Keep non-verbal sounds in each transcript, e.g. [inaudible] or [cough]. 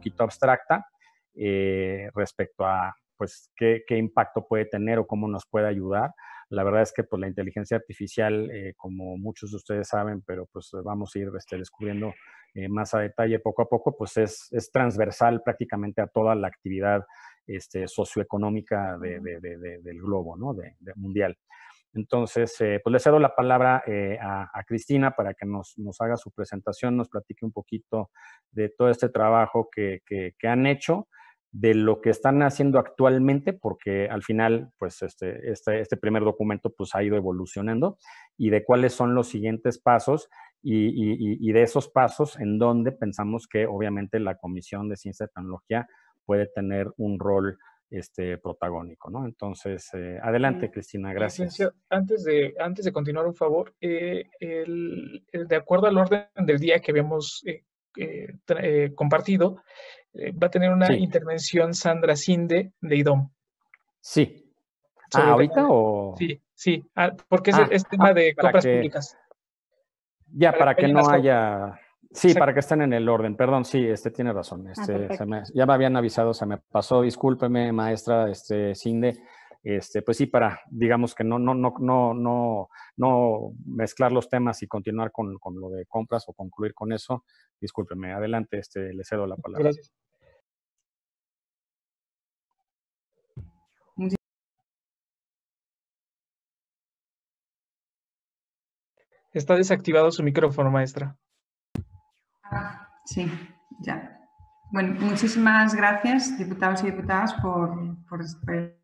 poquito abstracta respecto a pues, qué, qué, impacto puede tener o cómo nos puede ayudar. La verdad es que pues, la inteligencia artificial, como muchos de ustedes saben, pero pues vamos a ir este, descubriendo más a detalle poco a poco, pues es, es transversal prácticamente a toda la actividad este, socioeconómica de, del globo, ¿no? de, mundial. Entonces, eh, pues le cedo la palabra eh, a, Cristina para que nos, haga su presentación, nos platique un poquito de todo este trabajo que, que, han hecho, de lo que están haciendo actualmente, porque al final, pues este, este, este, primer documento pues ha ido evolucionando, y de cuáles son los siguientes pasos y, y, y de esos pasos en donde pensamos que obviamente la Comisión de Ciencia y Tecnología puede tener un rol este, protagónico, ¿no? Entonces, eh, adelante, Cristina, gracias. Antes de, antes de continuar, un favor, eh, de acuerdo al orden del día que habíamos eh, compartido, va a tener una intervención Sandra Sinde de IDOM. Sí. Ah, ¿Ahorita o...? Sí, sí, ah, porque es, ah, tema de compras públicas. Ya, para, que no haya Sí, para que estén en el orden. Perdón, sí, este tiene razón. Ah, este, ya me habían avisado, se me pasó. Discúlpeme, maestra, este, Cinde. Este, pues sí, para, digamos que no, no, no, no, no, no mezclar los temas y continuar con, con lo de compras o concluir con eso. Discúlpeme, adelante, este, le cedo la palabra. Gracias. Está desactivado su micrófono, maestra. Sí, ya. Bueno, muchísimas gracias, diputados y diputadas, por,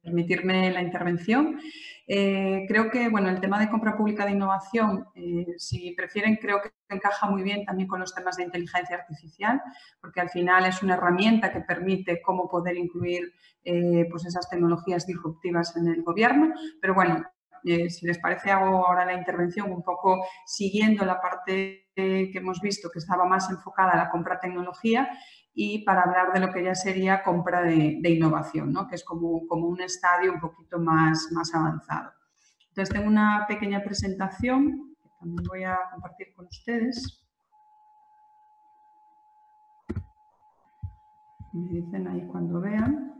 permitirme la intervención. Eh, creo que bueno, el tema de compra pública de innovación, eh, si prefieren, creo que encaja muy bien también con los temas de inteligencia artificial, porque al final es una herramienta que permite cómo poder incluir eh, pues esas tecnologías disruptivas en el gobierno. Pero bueno, si les parece, hago ahora la intervención un poco siguiendo la parte que hemos visto que estaba más enfocada a la compra tecnología y para hablar de lo que ya sería compra de, innovación, ¿no? que es como, como, un estadio un poquito más, más avanzado. Entonces tengo una pequeña presentación que también voy a compartir con ustedes. Me dicen ahí cuando vean.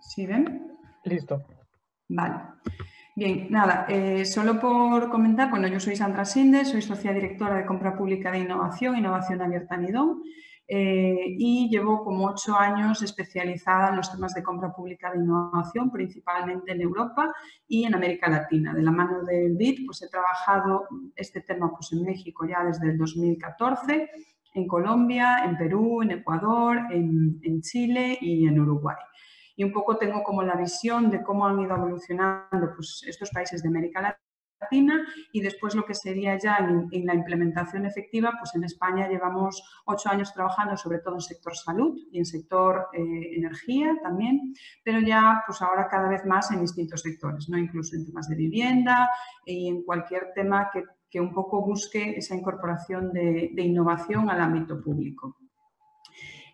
¿Sí ven? Listo. Vale. Bien, nada, eh, solo por comentar, bueno, yo soy Sandra Sinde, soy socia directora de compra pública de innovación, Innovación Abierta Nidón, eh, y llevo como ocho años especializada en los temas de compra pública de innovación, principalmente en Europa y en América Latina. De la mano del BID, pues he trabajado este tema pues, en México ya desde el 2014, en Colombia, en Perú, en Ecuador, en Chile y en Uruguay y un poco tengo como la visión de cómo han ido evolucionando pues, estos países de América Latina y después lo que sería ya en, la implementación efectiva, pues en España llevamos ocho años trabajando sobre todo en sector salud y en sector eh, energía también, pero ya pues ahora cada vez más en distintos sectores, ¿no? incluso en temas de vivienda y en cualquier tema que, que un poco busque esa incorporación de innovación al ámbito público.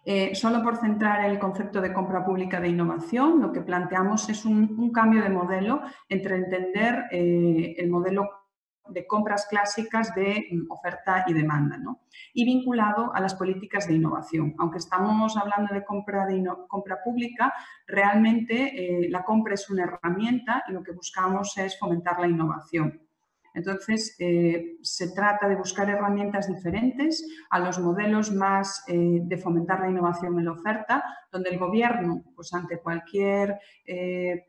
Eh, solo por centrar el concepto de compra pública de innovación, lo que planteamos es un, cambio de modelo entre entender eh, el modelo de compras clásicas de mm, oferta y demanda y vinculado a las políticas de innovación. Aunque estamos hablando de compra, de compra pública, realmente eh, la compra es una herramienta y lo que buscamos es fomentar la innovación. Entonces, eh, se trata de buscar herramientas diferentes a los modelos más eh, de fomentar la innovación en la oferta, donde el gobierno, pues ante cualquier eh,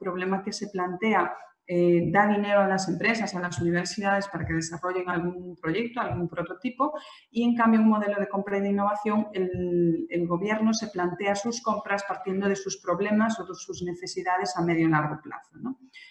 problema que se plantea, eh, da dinero a las empresas, a las universidades para que desarrollen algún proyecto, algún prototipo y en cambio un modelo de compra y de innovación, el, gobierno se plantea sus compras partiendo de sus problemas o de sus necesidades a medio y largo plazo.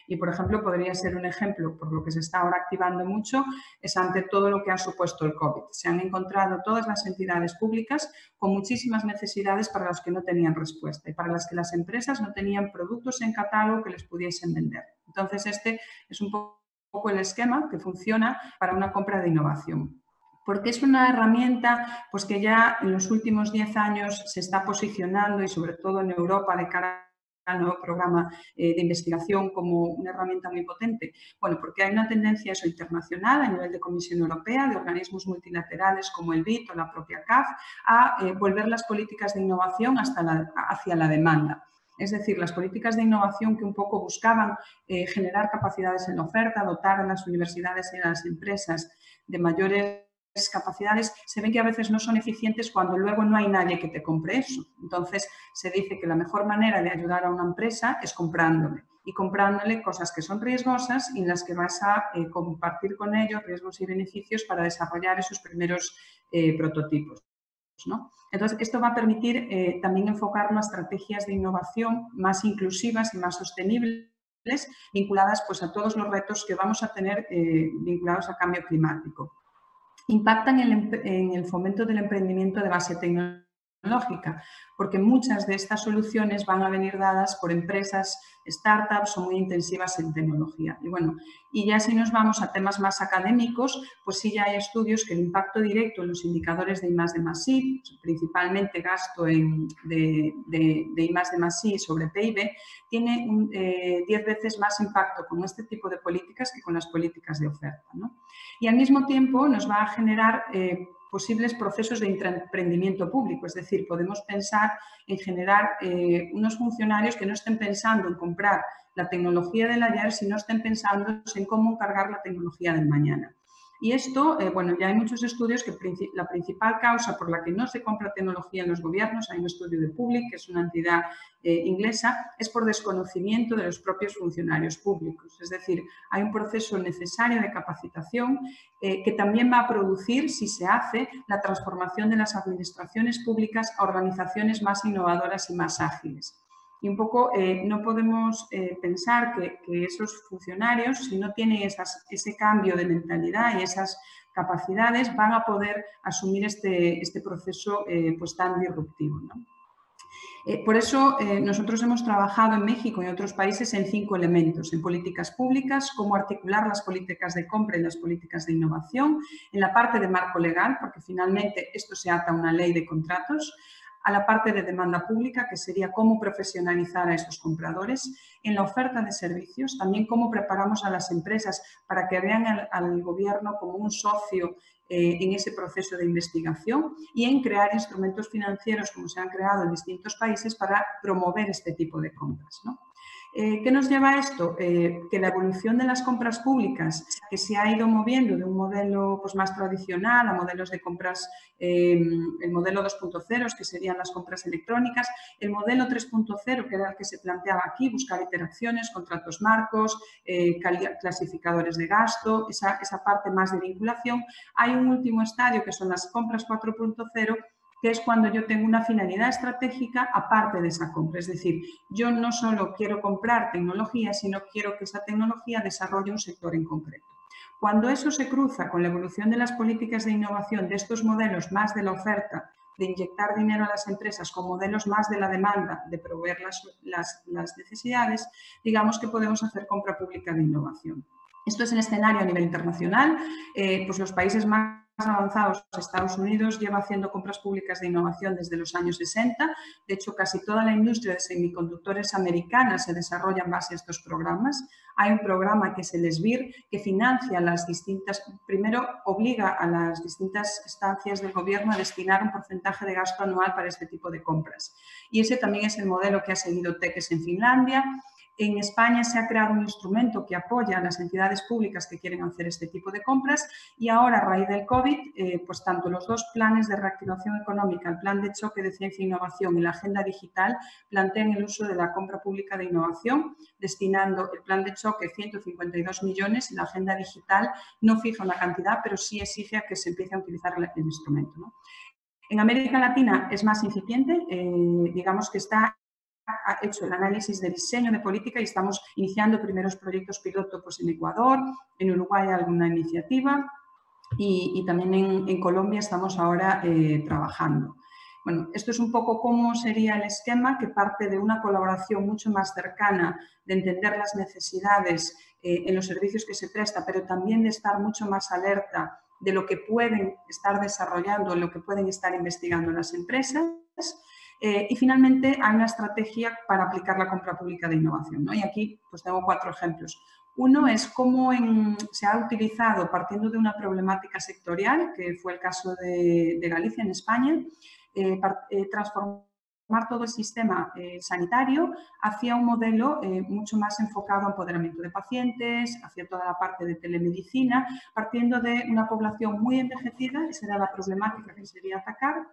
Y por ejemplo, podría ser un ejemplo, por lo que se está ahora activando mucho, es ante todo lo que ha supuesto el COVID. Se han encontrado todas las entidades públicas con muchísimas necesidades para las que no tenían respuesta y para las que las empresas no tenían productos en catálogo que les pudiesen vender. Entonces, este es un poco el esquema que funciona para una compra de innovación. Porque es una herramienta pues, que ya en los últimos 10 años se está posicionando y sobre todo en Europa de cara nuevo programa eh, de investigación como una herramienta muy potente? Bueno, porque hay una tendencia eso internacional a nivel de Comisión Europea, de organismos multilaterales como el BIT o la propia CAF, a eh, volver las políticas de innovación hasta hacia la demanda. Es decir, las políticas de innovación que un poco buscaban eh, generar capacidades en oferta, dotar a las universidades y a las empresas de mayores capacidades, se ven que a veces no son eficientes cuando luego no hay nadie que te compre eso. Entonces, se dice que la mejor manera de ayudar a una empresa es comprándole y comprándole cosas que son riesgosas y en las que vas a eh, compartir con ellos riesgos y beneficios para desarrollar esos primeros eh, prototipos. Entonces, esto va a permitir eh, también enfocar las estrategias de innovación más inclusivas y más sostenibles vinculadas pues, a todos los retos que vamos a tener vinculados al cambio climático. Impactan en el fomento del emprendimiento de base tecnológica, porque muchas de estas soluciones van a venir dadas por empresas, startups o muy intensivas en tecnología. Y bueno, y ya si nos vamos a temas más académicos, pues sí ya hay estudios que el impacto directo en los indicadores de I de I principalmente gasto en, de, de, de I de I sobre PIB, tiene 10 eh, veces más impacto con este tipo de políticas que con las políticas de oferta. Y al mismo tiempo nos va a generar eh, posibles procesos de emprendimiento público. Es decir, podemos pensar en generar eh, unos funcionarios que no estén pensando en comprar la tecnología del ayer, sino estén pensando en cómo cargar la tecnología del mañana. Y esto, eh, bueno, ya hay muchos estudios que la principal causa por la que no se compra tecnología en los gobiernos, hay un estudio de Public, que es una entidad eh, inglesa, es por desconocimiento de los propios funcionarios públicos. Es decir, hay un proceso necesario de capacitación eh, que también va a producir, si se hace, la transformación de las administraciones públicas a organizaciones más innovadoras y más ágiles. Y un poco eh, no podemos eh, pensar que, esos funcionarios, si no tienen ese cambio de mentalidad y esas capacidades, van a poder asumir este, este proceso eh, pues tan disruptivo. por eso nosotros hemos trabajado en México y en otros países en cinco elementos, en políticas públicas, cómo articular las políticas de compra y las políticas de innovación, en la parte de marco legal, porque finalmente esto se ata a una ley de contratos, a la parte de demanda pública, que sería cómo profesionalizar a esos compradores, en la oferta de servicios, también cómo preparamos a las empresas para que vean al, gobierno como un socio eh, en ese proceso de investigación y en crear instrumentos financieros como se han creado en distintos países para promover este tipo de compras. ¿no? Eh, ¿Qué nos lleva a esto? Eh, que la evolución de las compras públicas, que se ha ido moviendo de un modelo pues, más tradicional a modelos de compras, eh, el modelo 2.0, que serían las compras electrónicas, el modelo 3.0, que era el que se planteaba aquí, buscar interacciones, contratos marcos, clasificadores de gasto, esa, esa parte más de vinculación. Hay un último estadio, que son las compras 4.0, que es cuando yo tengo una finalidad estratégica aparte de esa compra. Es decir, yo no solo quiero comprar tecnología, sino quiero que esa tecnología desarrolle un sector en concreto. Cuando eso se cruza con la evolución de las políticas de innovación de estos modelos más de la oferta, de inyectar dinero a las empresas con modelos más de la demanda, de proveer las, necesidades, digamos que podemos hacer compra pública de innovación. Esto es el escenario a nivel internacional. Eh, pues los países más avanzados, Estados Unidos lleva haciendo compras públicas de innovación desde los años 60. De hecho, casi toda la industria de semiconductores americana se desarrolla en base a estos programas. Hay un programa que es el SBIR, que financia las distintas, primero obliga a las distintas estancias del gobierno a destinar un porcentaje de gasto anual para este tipo de compras. Y ese también es el modelo que ha seguido TECES en Finlandia en España se ha creado un instrumento que apoya a las entidades públicas que quieren hacer este tipo de compras y ahora, a raíz del COVID, eh, pues tanto los dos planes de reactivación económica, el plan de choque de ciencia e innovación y la agenda digital, plantean el uso de la compra pública de innovación, destinando el plan de choque 152 millones y la agenda digital no fija una cantidad, pero sí exige que se empiece a utilizar el, instrumento. En América Latina es más incipiente, eh, digamos que está ha hecho el análisis de diseño de política y estamos iniciando primeros proyectos piloto pues, en Ecuador, en Uruguay alguna iniciativa y, también en, Colombia estamos ahora eh, trabajando. Bueno, esto es un poco cómo sería el esquema que parte de una colaboración mucho más cercana, de entender las necesidades eh, en los servicios que se presta, pero también de estar mucho más alerta de lo que pueden estar desarrollando, lo que pueden estar investigando las empresas Eh, y finalmente hay una estrategia para aplicar la compra pública de innovación. Y aquí pues tengo cuatro ejemplos. Uno es cómo se ha utilizado, partiendo de una problemática sectorial, que fue el caso de, Galicia en España, eh, eh, transformar todo el sistema sanitario hacia un modelo mucho más enfocado a empoderamiento de pacientes, hacia toda la parte de telemedicina, partiendo de una población muy envejecida, esa era la problemática que se quería atacar,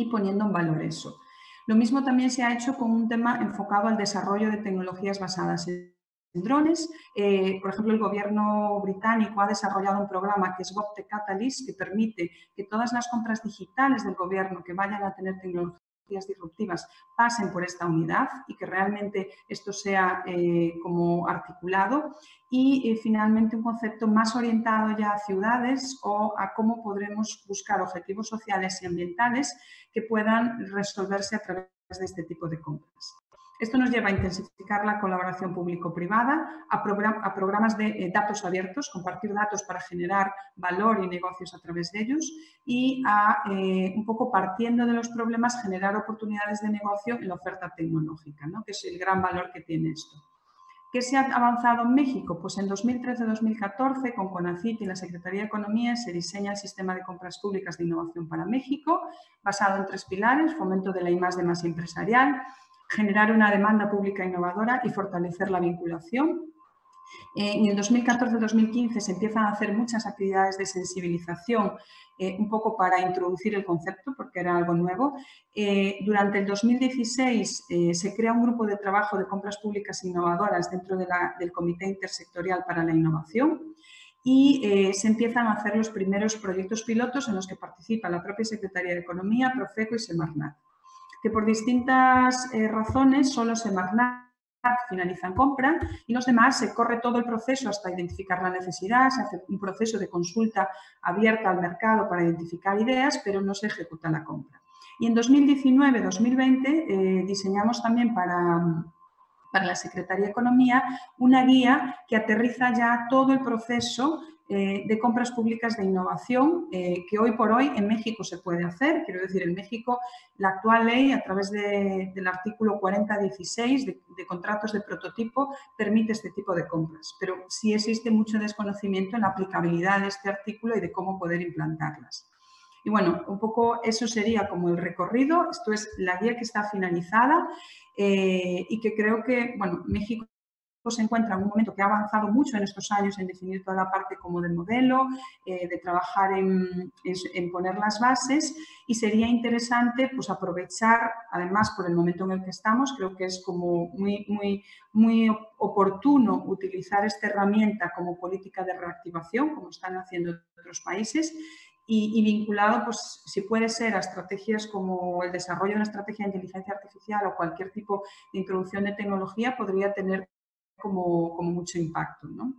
y poniendo en valor eso. Lo mismo también se ha hecho con un tema enfocado al desarrollo de tecnologías basadas en drones. Eh, por ejemplo, el gobierno británico ha desarrollado un programa que es GovTech Catalyst, que permite que todas las compras digitales del gobierno que vayan a tener tecnologías disruptivas pasen por esta unidad y que realmente esto sea eh, como articulado y eh, finalmente un concepto más orientado ya a ciudades o a cómo podremos buscar objetivos sociales y ambientales que puedan resolverse a través de este tipo de compras. Esto nos lleva a intensificar la colaboración público-privada, a, programas de eh, datos abiertos, compartir datos para generar valor y negocios a través de ellos y a, eh, un poco partiendo de los problemas, generar oportunidades de negocio en la oferta tecnológica, que es el gran valor que tiene esto. ¿Qué se ha avanzado en México? Pues en 2013-2014, con CONACIT y la Secretaría de Economía, se diseña el Sistema de Compras Públicas de Innovación para México, basado en tres pilares, fomento de la I+, de más empresarial, generar una demanda pública innovadora y fortalecer la vinculación. Eh, en el 2014-2015 se empiezan a hacer muchas actividades de sensibilización, eh, un poco para introducir el concepto, porque era algo nuevo. Eh, durante el 2016 se crea un grupo de trabajo de compras públicas innovadoras dentro del Comité Intersectorial para la Innovación y se empiezan a hacer los primeros proyectos pilotos en los que participa la propia Secretaría de Economía, Profeco y Semarnat que por distintas eh, razones solo se finaliza en compra y los demás se corre todo el proceso hasta identificar la necesidad, se hace un proceso de consulta abierta al mercado para identificar ideas, pero no se ejecuta la compra. Y en 2019-2020 eh, diseñamos también para, para la Secretaría de Economía una guía que aterriza ya todo el proceso eh, de compras públicas de innovación eh, que hoy por hoy en México se puede hacer. Quiero decir, en México la actual ley, a través del artículo 4016 de, de contratos de prototipo, permite este tipo de compras. Pero sí existe mucho desconocimiento en la aplicabilidad de este artículo y de cómo poder implantarlas. Y bueno, un poco eso sería como el recorrido. Esto es la guía que está finalizada eh, y que creo que, bueno, México se encuentra en un momento que ha avanzado mucho en estos años en definir toda la parte como del modelo, eh, de trabajar en, poner las bases y sería interesante pues aprovechar, además por el momento en el que estamos, creo que es como muy, muy, muy oportuno utilizar esta herramienta como política de reactivación, como están haciendo otros países, y, vinculado, pues, si puede ser a estrategias como el desarrollo de una estrategia de inteligencia artificial o cualquier tipo de introducción de tecnología, podría tener como, mucho impacto. ¿no?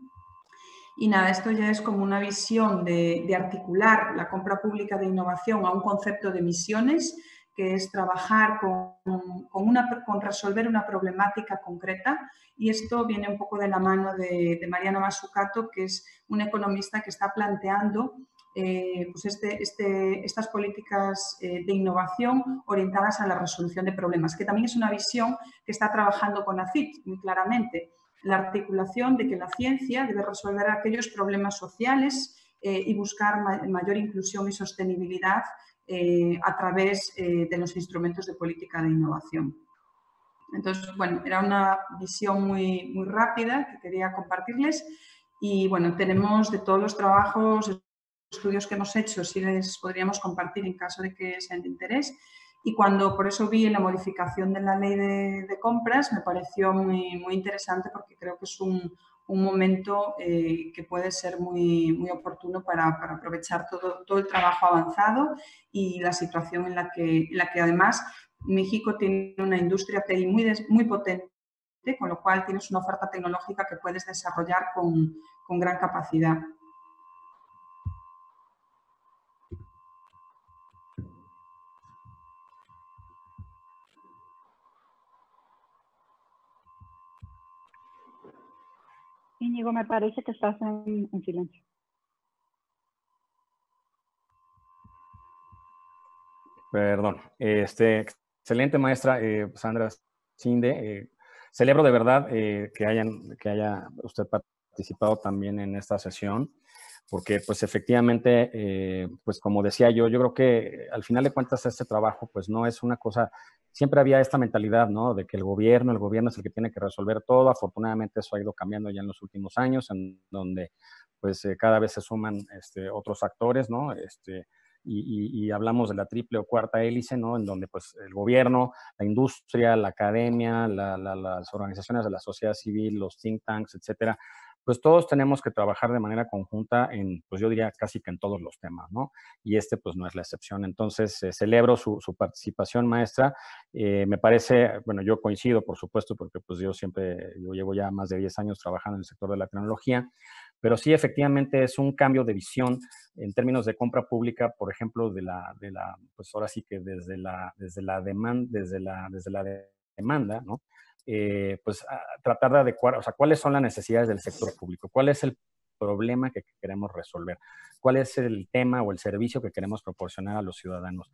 Y nada, esto ya es como una visión de, articular la compra pública de innovación a un concepto de misiones, que es trabajar con, con resolver una problemática concreta. Y esto viene un poco de la mano de, Mariana Masucato, que es una economista que está planteando eh, pues este, este, estas políticas eh, de innovación orientadas a la resolución de problemas, que también es una visión que está trabajando con ACIT muy claramente la articulación de que la ciencia debe resolver aquellos problemas sociales eh, y buscar mayor inclusión y sostenibilidad eh, a través eh, de los instrumentos de política de innovación. Entonces, bueno, era una visión muy, muy rápida que quería compartirles y, bueno, tenemos de todos los trabajos, estudios que hemos hecho, si les podríamos compartir en caso de que sean de interés, y cuando por eso vi la modificación de la ley de, compras me pareció muy, muy, interesante porque creo que es un, un momento eh, que puede ser muy, muy oportuno para, para, aprovechar todo, todo el trabajo avanzado y la situación en la que, la que además México tiene una industria TI muy, muy potente, con lo cual tienes una oferta tecnológica que puedes desarrollar con, con gran capacidad. Íñigo, me parece que estás en, silencio. Perdón. Este, excelente maestra eh, Sandra Cinde. celebro de verdad que, hayan, que haya usted participado también en esta sesión porque pues efectivamente, eh, pues como decía yo, yo creo que al final de cuentas este trabajo pues no es una cosa, siempre había esta mentalidad, ¿no? De que el gobierno, el gobierno es el que tiene que resolver todo, afortunadamente eso ha ido cambiando ya en los últimos años, en donde pues eh, cada vez se suman este, otros actores, ¿no? Este, y, hablamos de la triple o cuarta hélice, ¿no? En donde pues el gobierno, la industria, la academia, las organizaciones de la sociedad civil, los think tanks, etcétera, pues todos tenemos que trabajar de manera conjunta en, pues yo diría casi que en todos los temas, ¿no? Y este pues no es la excepción. Entonces, eh, celebro su, participación, maestra. Eh, me parece, bueno, yo coincido, por supuesto, porque pues yo siempre, yo llevo ya más de 10 años trabajando en el sector de la tecnología, pero sí efectivamente es un cambio de visión en términos de compra pública, por ejemplo, de la, de la pues ahora sí que desde la, desde la demanda, desde la, desde la demanda, ¿no? Eh, pues tratar de adecuar, o sea, cuáles son las necesidades del sector público, cuál es el problema que queremos resolver, cuál es el tema o el servicio que queremos proporcionar a los ciudadanos,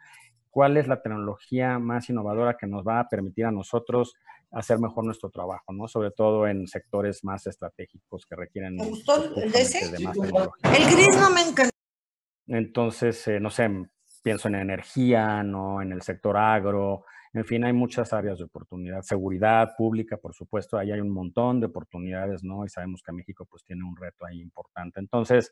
cuál es la tecnología más innovadora que nos va a permitir a nosotros hacer mejor nuestro trabajo, ¿no? Sobre todo en sectores más estratégicos que requieren ¿Me gustó el de ese? El gris no me encanta. Entonces, eh, no sé, pienso en energía, ¿no? En el sector agro, en fin, hay muchas áreas de oportunidad. Seguridad pública, por supuesto, ahí hay un montón de oportunidades, ¿no? Y sabemos que México pues tiene un reto ahí importante. Entonces,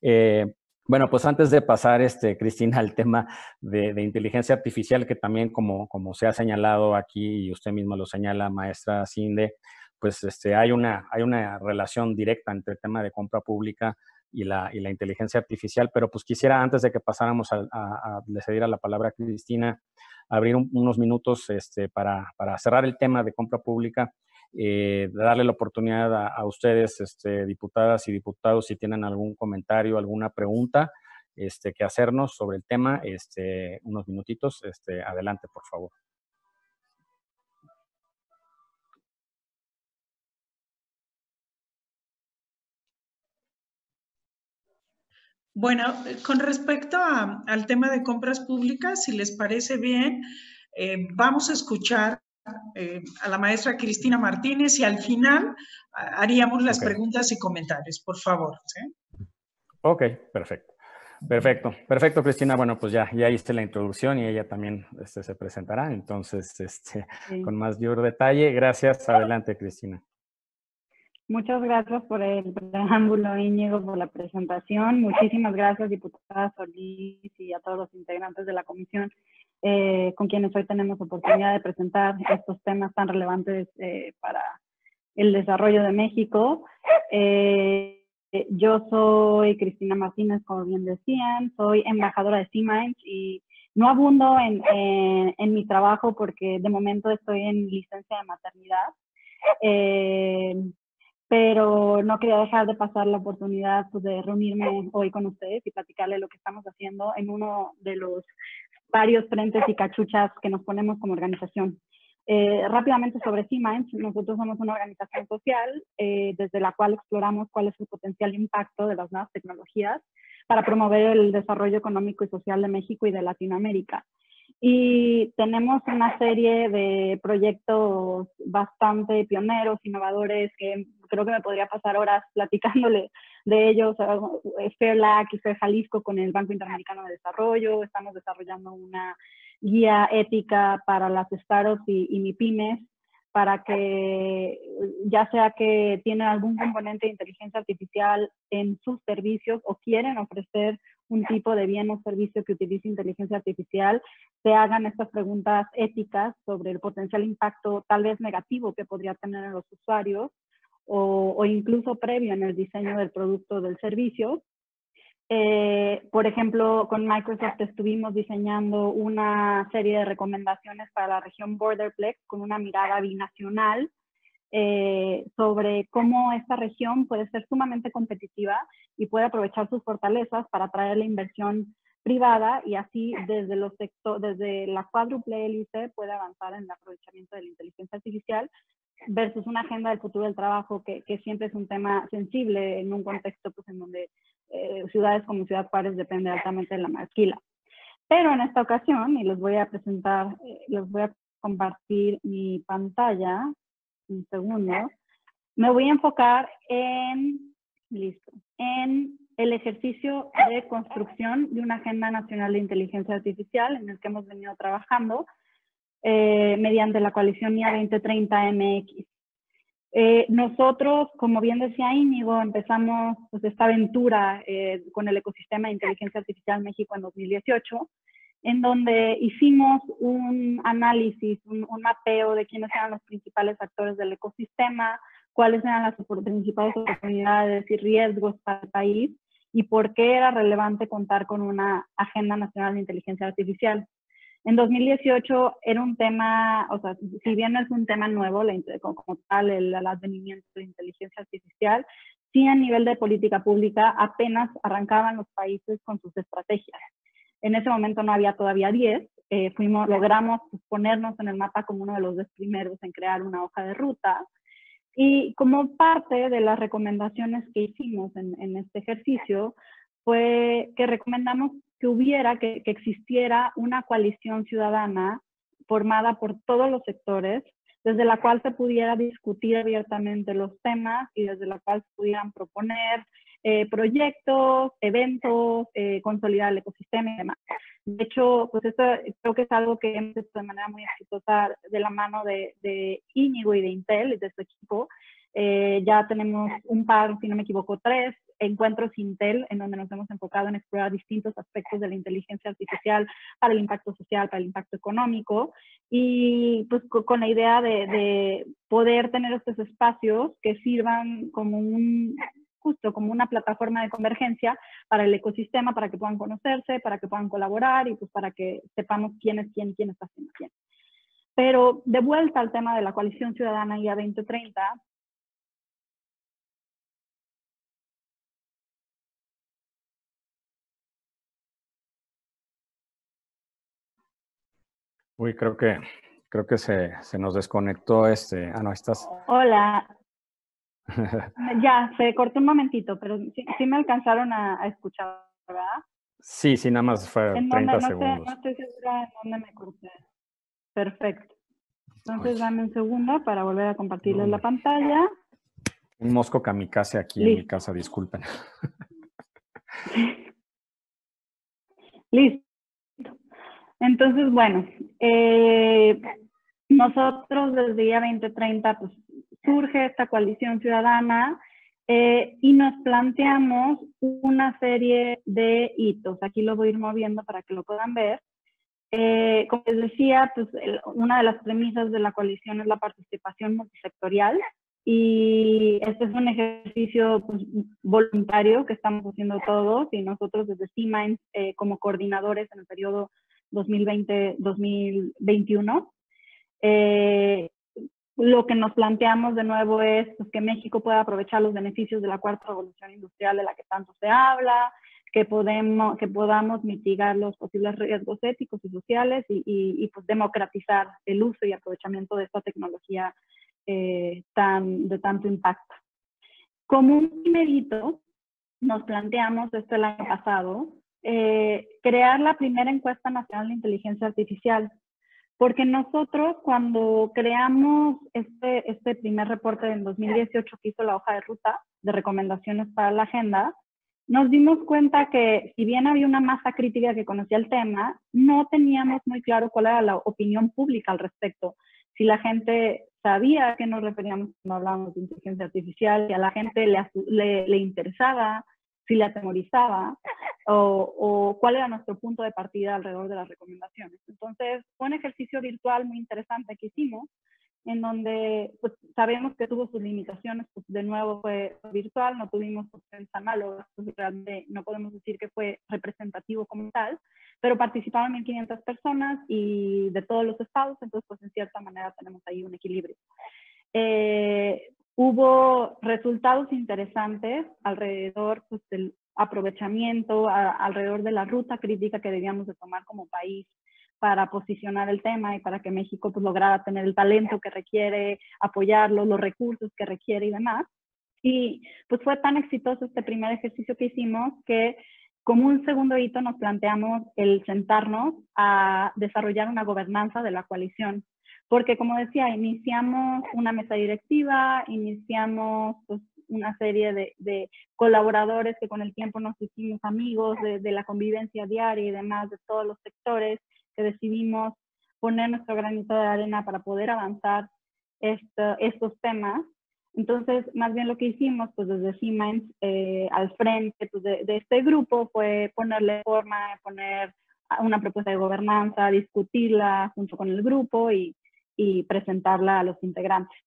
eh, bueno, pues antes de pasar, este, Cristina, [laughs] al tema de, inteligencia artificial, que también como, como se ha señalado aquí y usted misma lo señala, maestra Cinde, pues este, hay, una, hay una relación directa entre el tema de compra pública y la, y la inteligencia artificial, pero pues quisiera, antes de que pasáramos a, a, a le la palabra a Cristina, abrir unos minutos este, para, para, cerrar el tema de compra pública, eh, darle la oportunidad a, ustedes, este, diputadas y diputados, si tienen algún comentario, alguna pregunta este, que hacernos sobre el tema, este, unos minutitos, este, adelante, por favor. Bueno, con respecto al tema de compras públicas, si les parece bien, eh, vamos a escuchar eh, a la maestra Cristina Martínez y al final haríamos las preguntas y comentarios, por favor. Ok, perfecto. Perfecto, perfecto, Cristina. Bueno, pues ya, ya hice la introducción y ella también este, se presentará, entonces, este, con más mayor detalle. Gracias. Adelante, Cristina. Muchas gracias por el preámbulo, Íñigo, por la presentación. Muchísimas gracias, diputada Solís, y a todos los integrantes de la comisión eh, con quienes hoy tenemos oportunidad de presentar estos temas tan relevantes eh, para el desarrollo de México. Eh, yo soy Cristina Martínez, como bien decían, soy embajadora de Siemens y no abundo en, en, mi trabajo porque de momento estoy en licencia de maternidad pero no quería dejar de pasar la oportunidad pues, de reunirme hoy con ustedes y platicarles lo que estamos haciendo en uno de los varios frentes y cachuchas que nos ponemos como organización. Eh, rápidamente sobre C-Minds, nosotros somos una organización social eh, desde la cual exploramos cuál es el potencial impacto de las nuevas tecnologías para promover el desarrollo económico y social de México y de Latinoamérica. Y tenemos una serie de proyectos bastante pioneros, innovadores, que creo que me podría pasar horas [laughs] platicándole de ellos. FAIRLAC y FAIR Jalisco con el Banco Interamericano de Desarrollo. Estamos desarrollando una guía ética para las startups y, y para que ya sea que tienen algún componente de inteligencia artificial en sus servicios o quieren ofrecer un tipo de bien o servicio que utilice inteligencia artificial, se hagan estas preguntas éticas sobre el potencial impacto tal vez negativo que podría tener en los usuarios o, incluso previo en el diseño del producto o del servicio. Eh, por ejemplo, con Microsoft estuvimos diseñando una serie de recomendaciones para la región Borderplex con una mirada binacional eh, sobre cómo esta región puede ser sumamente competitiva y puede aprovechar sus fortalezas para atraer la inversión privada y así desde, los desde la cuádruple hélice puede avanzar en el aprovechamiento de la inteligencia artificial versus una agenda del futuro del trabajo que, siempre es un tema sensible en un contexto pues, en donde eh, ciudades como Ciudad Juárez depende altamente de la maquila. Pero en esta ocasión, y les voy a presentar, eh, les voy a compartir mi pantalla, un segundo, me voy a enfocar en, listo, en el ejercicio de construcción de una Agenda Nacional de Inteligencia Artificial en el que hemos venido trabajando eh, mediante la coalición IA 2030 MX. Eh, nosotros, como bien decía Íñigo, empezamos pues, esta aventura eh, con el ecosistema de inteligencia artificial México en 2018, en donde hicimos un análisis, un, mapeo de quiénes eran los principales actores del ecosistema, cuáles eran las principales oportunidades y riesgos para el país y por qué era relevante contar con una Agenda Nacional de Inteligencia Artificial. En 2018 era un tema, o sea, si bien no es un tema nuevo como tal el, advenimiento de la inteligencia artificial, sí a nivel de política pública apenas arrancaban los países con sus estrategias. En ese momento no había todavía 10, eh, fuimos, logramos ponernos en el mapa como uno de los 10 primeros en crear una hoja de ruta. Y como parte de las recomendaciones que hicimos en, en este ejercicio, fue que recomendamos que hubiera, que, existiera una coalición ciudadana formada por todos los sectores, desde la cual se pudiera discutir abiertamente los temas y desde la cual se pudieran proponer eh, proyectos, eventos, eh, consolidar el ecosistema y demás. De hecho, pues esto creo que es algo que hemos hecho de manera muy exitosa de la mano de, de Íñigo y de Intel y de su equipo. Eh, ya tenemos un par, si no me equivoco, tres encuentros Intel, en donde nos hemos enfocado en explorar distintos aspectos de la inteligencia artificial para el impacto social, para el impacto económico, y pues con la idea de, poder tener estos espacios que sirvan como un justo como una plataforma de convergencia para el ecosistema, para que puedan conocerse, para que puedan colaborar y pues para que sepamos quién es quién, quién está haciendo quién. Pero de vuelta al tema de la coalición ciudadana IA 2030, Uy, creo que, creo que se, se nos desconectó este. Ah, no, estás. Hola. [laughs] ya, se cortó un momentito, pero sí, me alcanzaron a, escuchar, ¿verdad? Sí, sí, nada más fue 30 segundos. no estoy segura en dónde me corté. Perfecto. Entonces, dame un segundo para volver a compartirles la pantalla. Un mosco kamikaze aquí en mi casa, disculpen. [laughs] Listo. Entonces, bueno, eh, nosotros desde día 2030 pues, surge esta coalición ciudadana eh, y nos planteamos una serie de hitos. Aquí lo voy a ir moviendo para que lo puedan ver. Eh, como les decía, pues una de las premisas de la coalición es la participación multisectorial y este es un ejercicio pues, voluntario que estamos haciendo todos y nosotros desde CIMA como coordinadores en el periodo 2020-2021. Eh, lo que nos planteamos de nuevo es pues, que México pueda aprovechar los beneficios de la cuarta revolución industrial de la que tanto se habla, que, podamos mitigar los posibles riesgos éticos y sociales y, pues, democratizar el uso y aprovechamiento de esta tecnología eh, tan, de tanto impacto. Como un primerito, nos planteamos esto el año pasado, eh, crear la primera encuesta nacional de inteligencia artificial, porque nosotros cuando creamos este, este primer reporte en 2018 que hizo la hoja de ruta de recomendaciones para la agenda, nos dimos cuenta que si bien había una masa crítica que conocía el tema, no teníamos muy claro cuál era la opinión pública al respecto. Si la gente sabía a qué nos referíamos cuando hablábamos de inteligencia artificial, si a la gente le, le, le interesaba, si le atemorizaba o, cuál era nuestro punto de partida alrededor de las recomendaciones. Entonces, fue un ejercicio virtual muy interesante que hicimos, en donde pues, sabemos que tuvo sus limitaciones, pues de nuevo fue virtual, no tuvimos opciones análogas, pues, realmente no podemos decir que fue representativo como tal, pero participaron 1.500 personas y de todos los estados, entonces pues en cierta manera tenemos ahí un equilibrio. Eh, hubo resultados interesantes alrededor pues, del aprovechamiento, alrededor de la ruta crítica que debíamos de tomar como país para posicionar el tema y para que México pues, lograra tener el talento que requiere, apoyarlo, los recursos que requiere y demás. Y pues fue tan exitoso este primer ejercicio que hicimos que como un segundo hito nos planteamos el sentarnos a desarrollar una gobernanza de la coalición. Porque como decía, iniciamos una mesa directiva, iniciamos pues, una serie de, colaboradores que con el tiempo nos hicimos amigos de, la convivencia diaria y demás de todos los sectores, que decidimos poner nuestro granito de arena para poder avanzar estos temas. Entonces, más bien lo que hicimos, pues desde Siemens eh, al frente pues, de, este grupo fue ponerle forma, poner una propuesta de gobernanza, discutirla junto con el grupo y, y presentarla a los integrantes.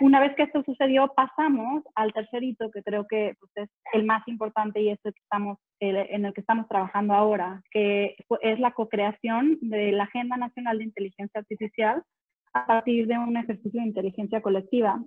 Una vez que esto sucedió, pasamos al tercer hito, que creo que pues, es el más importante y es el que estamos, en el que estamos trabajando ahora, que es la co-creación de la Agenda Nacional de Inteligencia Artificial a partir de un ejercicio de inteligencia colectiva.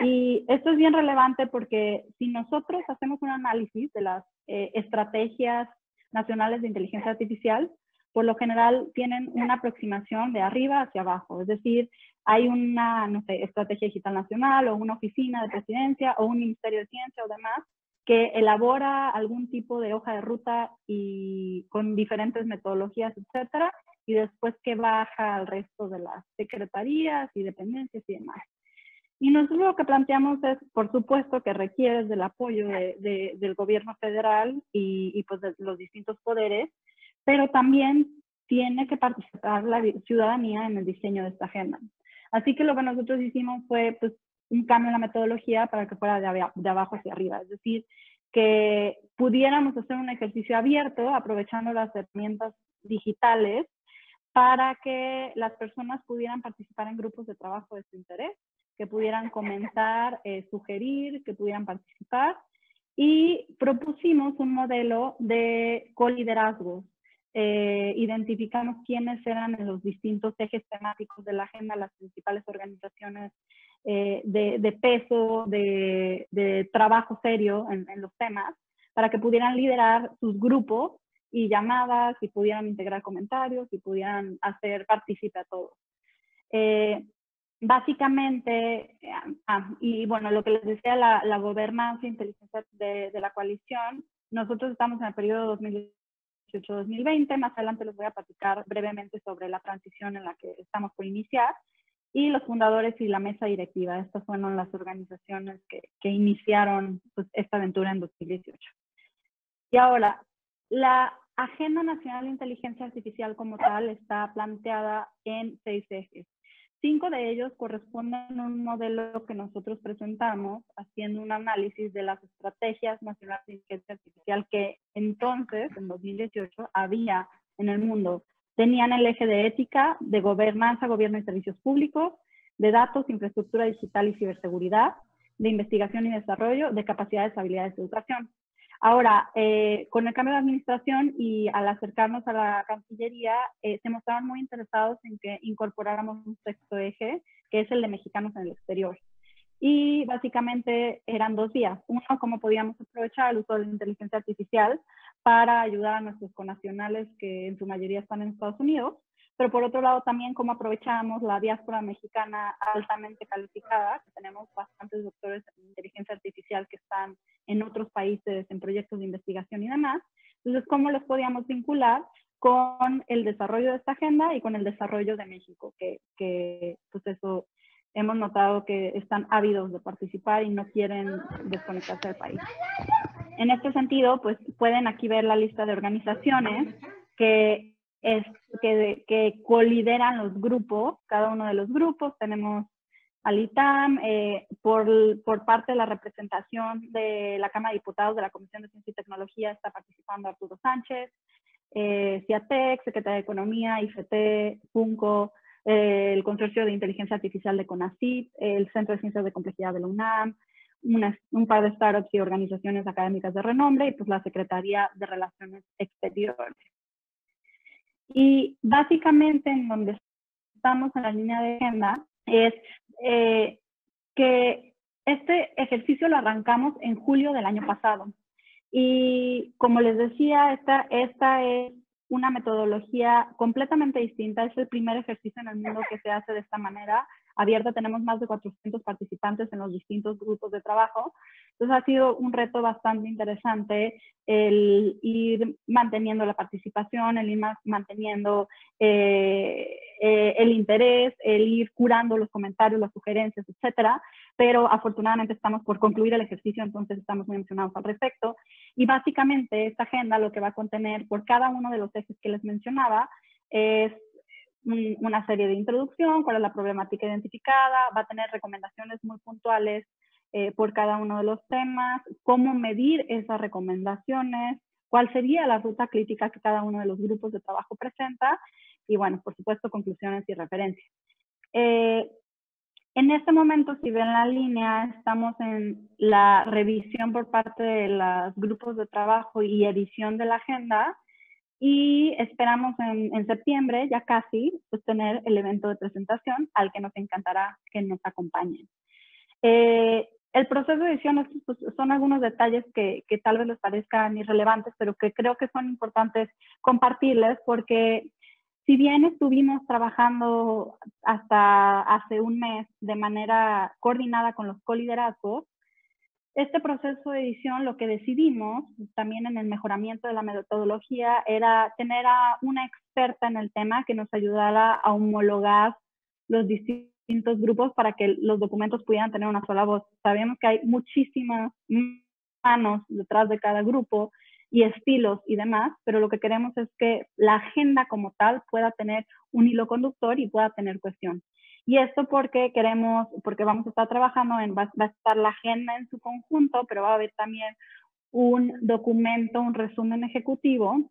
Y esto es bien relevante porque si nosotros hacemos un análisis de las eh, estrategias nacionales de inteligencia artificial, por lo general tienen una aproximación de arriba hacia abajo, es decir, hay una, no sé, estrategia digital nacional o una oficina de presidencia o un ministerio de ciencia o demás que elabora algún tipo de hoja de ruta y con diferentes metodologías, etcétera, y después que baja al resto de las secretarías y dependencias y demás. Y nosotros lo que planteamos es, por supuesto, que requieres del apoyo de, del gobierno federal y, y, pues de los distintos poderes, pero también tiene que participar la ciudadanía en el diseño de esta agenda. Así que lo que nosotros hicimos fue pues, un cambio en la metodología para que fuera de, de abajo hacia arriba, es decir, que pudiéramos hacer un ejercicio abierto aprovechando las herramientas digitales para que las personas pudieran participar en grupos de trabajo de su interés, que pudieran comentar, eh, sugerir, que pudieran participar. Y propusimos un modelo de coliderazgos, eh, identificamos quiénes eran los distintos ejes temáticos de la agenda, las principales organizaciones eh, de, peso, de, trabajo serio en, los temas, para que pudieran liderar sus grupos y llamadas, y pudieran integrar comentarios, y pudieran hacer partícipe a todos. Eh, básicamente, ah, y bueno, lo que les decía, la, la gobernanza e inteligencia de, de, la coalición, nosotros estamos en el periodo 2018 2020 Más adelante les voy a platicar brevemente sobre la transición en la que estamos por iniciar y los fundadores y la mesa directiva. Estas fueron las organizaciones que, que iniciaron pues, esta aventura en 2018. Y ahora, la Agenda Nacional de Inteligencia Artificial como tal está planteada en seis ejes. Cinco de ellos corresponden a un modelo que nosotros presentamos haciendo un análisis de las estrategias nacionales de inteligencia artificial que entonces, en 2018, había en el mundo. Tenían el eje de ética, de gobernanza, gobierno y servicios públicos, de datos, infraestructura digital y ciberseguridad, de investigación y desarrollo, de capacidades, habilidades de educación. Ahora, eh, con el cambio de administración y al acercarnos a la Cancillería, eh, se mostraron muy interesados en que incorporáramos un sexto eje, que es el de mexicanos en el exterior. Y básicamente eran dos vías. Uno, cómo podíamos aprovechar el uso de la inteligencia artificial para ayudar a nuestros connacionales que en su mayoría están en Estados Unidos pero por otro lado también cómo aprovechamos la diáspora mexicana altamente calificada, que tenemos bastantes doctores en inteligencia artificial que están en otros países en proyectos de investigación y demás. Entonces, cómo los podíamos vincular con el desarrollo de esta agenda y con el desarrollo de México, que, que pues eso hemos notado que están ávidos de participar y no quieren desconectarse del país. En este sentido, pues pueden aquí ver la lista de organizaciones que es que, que colideran los grupos, cada uno de los grupos. Tenemos al ITAM, eh, por, por, parte de la representación de la Cámara de Diputados de la Comisión de Ciencia y Tecnología está participando Arturo Sánchez, eh, CIATEC, Secretaría de Economía, IFT, FUNCO, eh, el Consorcio de Inteligencia Artificial de CONACYT, el Centro de Ciencias de Complejidad de la UNAM, un par de startups y organizaciones académicas de renombre y pues la Secretaría de Relaciones Exteriores. Y básicamente en donde estamos en la línea de agenda es eh, que este ejercicio lo arrancamos en julio del año pasado. Y como les decía, esta, esta es una metodología completamente distinta. Es el primer ejercicio en el mundo que se hace de esta manera. Abierta tenemos más de 400 participantes en los distintos grupos de trabajo. Entonces ha sido un reto bastante interesante el ir manteniendo la participación, el ir manteniendo eh, eh, el interés, el ir curando los comentarios, las sugerencias, etcétera. Pero afortunadamente estamos por concluir el ejercicio, entonces estamos muy emocionados al respecto. Y básicamente esta agenda lo que va a contener por cada uno de los ejes que les mencionaba es una serie de introducción, cuál es la problemática identificada, va a tener recomendaciones muy puntuales eh, por cada uno de los temas, cómo medir esas recomendaciones, cuál sería la ruta crítica que cada uno de los grupos de trabajo presenta y, bueno, por supuesto, conclusiones y referencias. Eh, en este momento, si ven la línea, estamos en la revisión por parte de los grupos de trabajo y edición de la agenda y esperamos en, septiembre, ya casi, pues tener el evento de presentación al que nos encantará que nos acompañen. Eh, el proceso de edición pues, son algunos detalles que, que, tal vez les parezcan irrelevantes, pero que creo que son importantes compartirles porque si bien estuvimos trabajando hasta hace un mes de manera coordinada con los coliderazgos, este proceso de edición lo que decidimos también en el mejoramiento de la metodología era tener a una experta en el tema que nos ayudara a homologar los distintos grupos para que los documentos pudieran tener una sola voz. Sabemos que hay muchísimas manos detrás de cada grupo y estilos y demás, pero lo que queremos es que la agenda como tal pueda tener un hilo conductor y pueda tener cuestión. Y esto porque queremos, porque vamos a estar trabajando en, va, a estar la agenda en su conjunto, pero va a haber también un documento, un resumen ejecutivo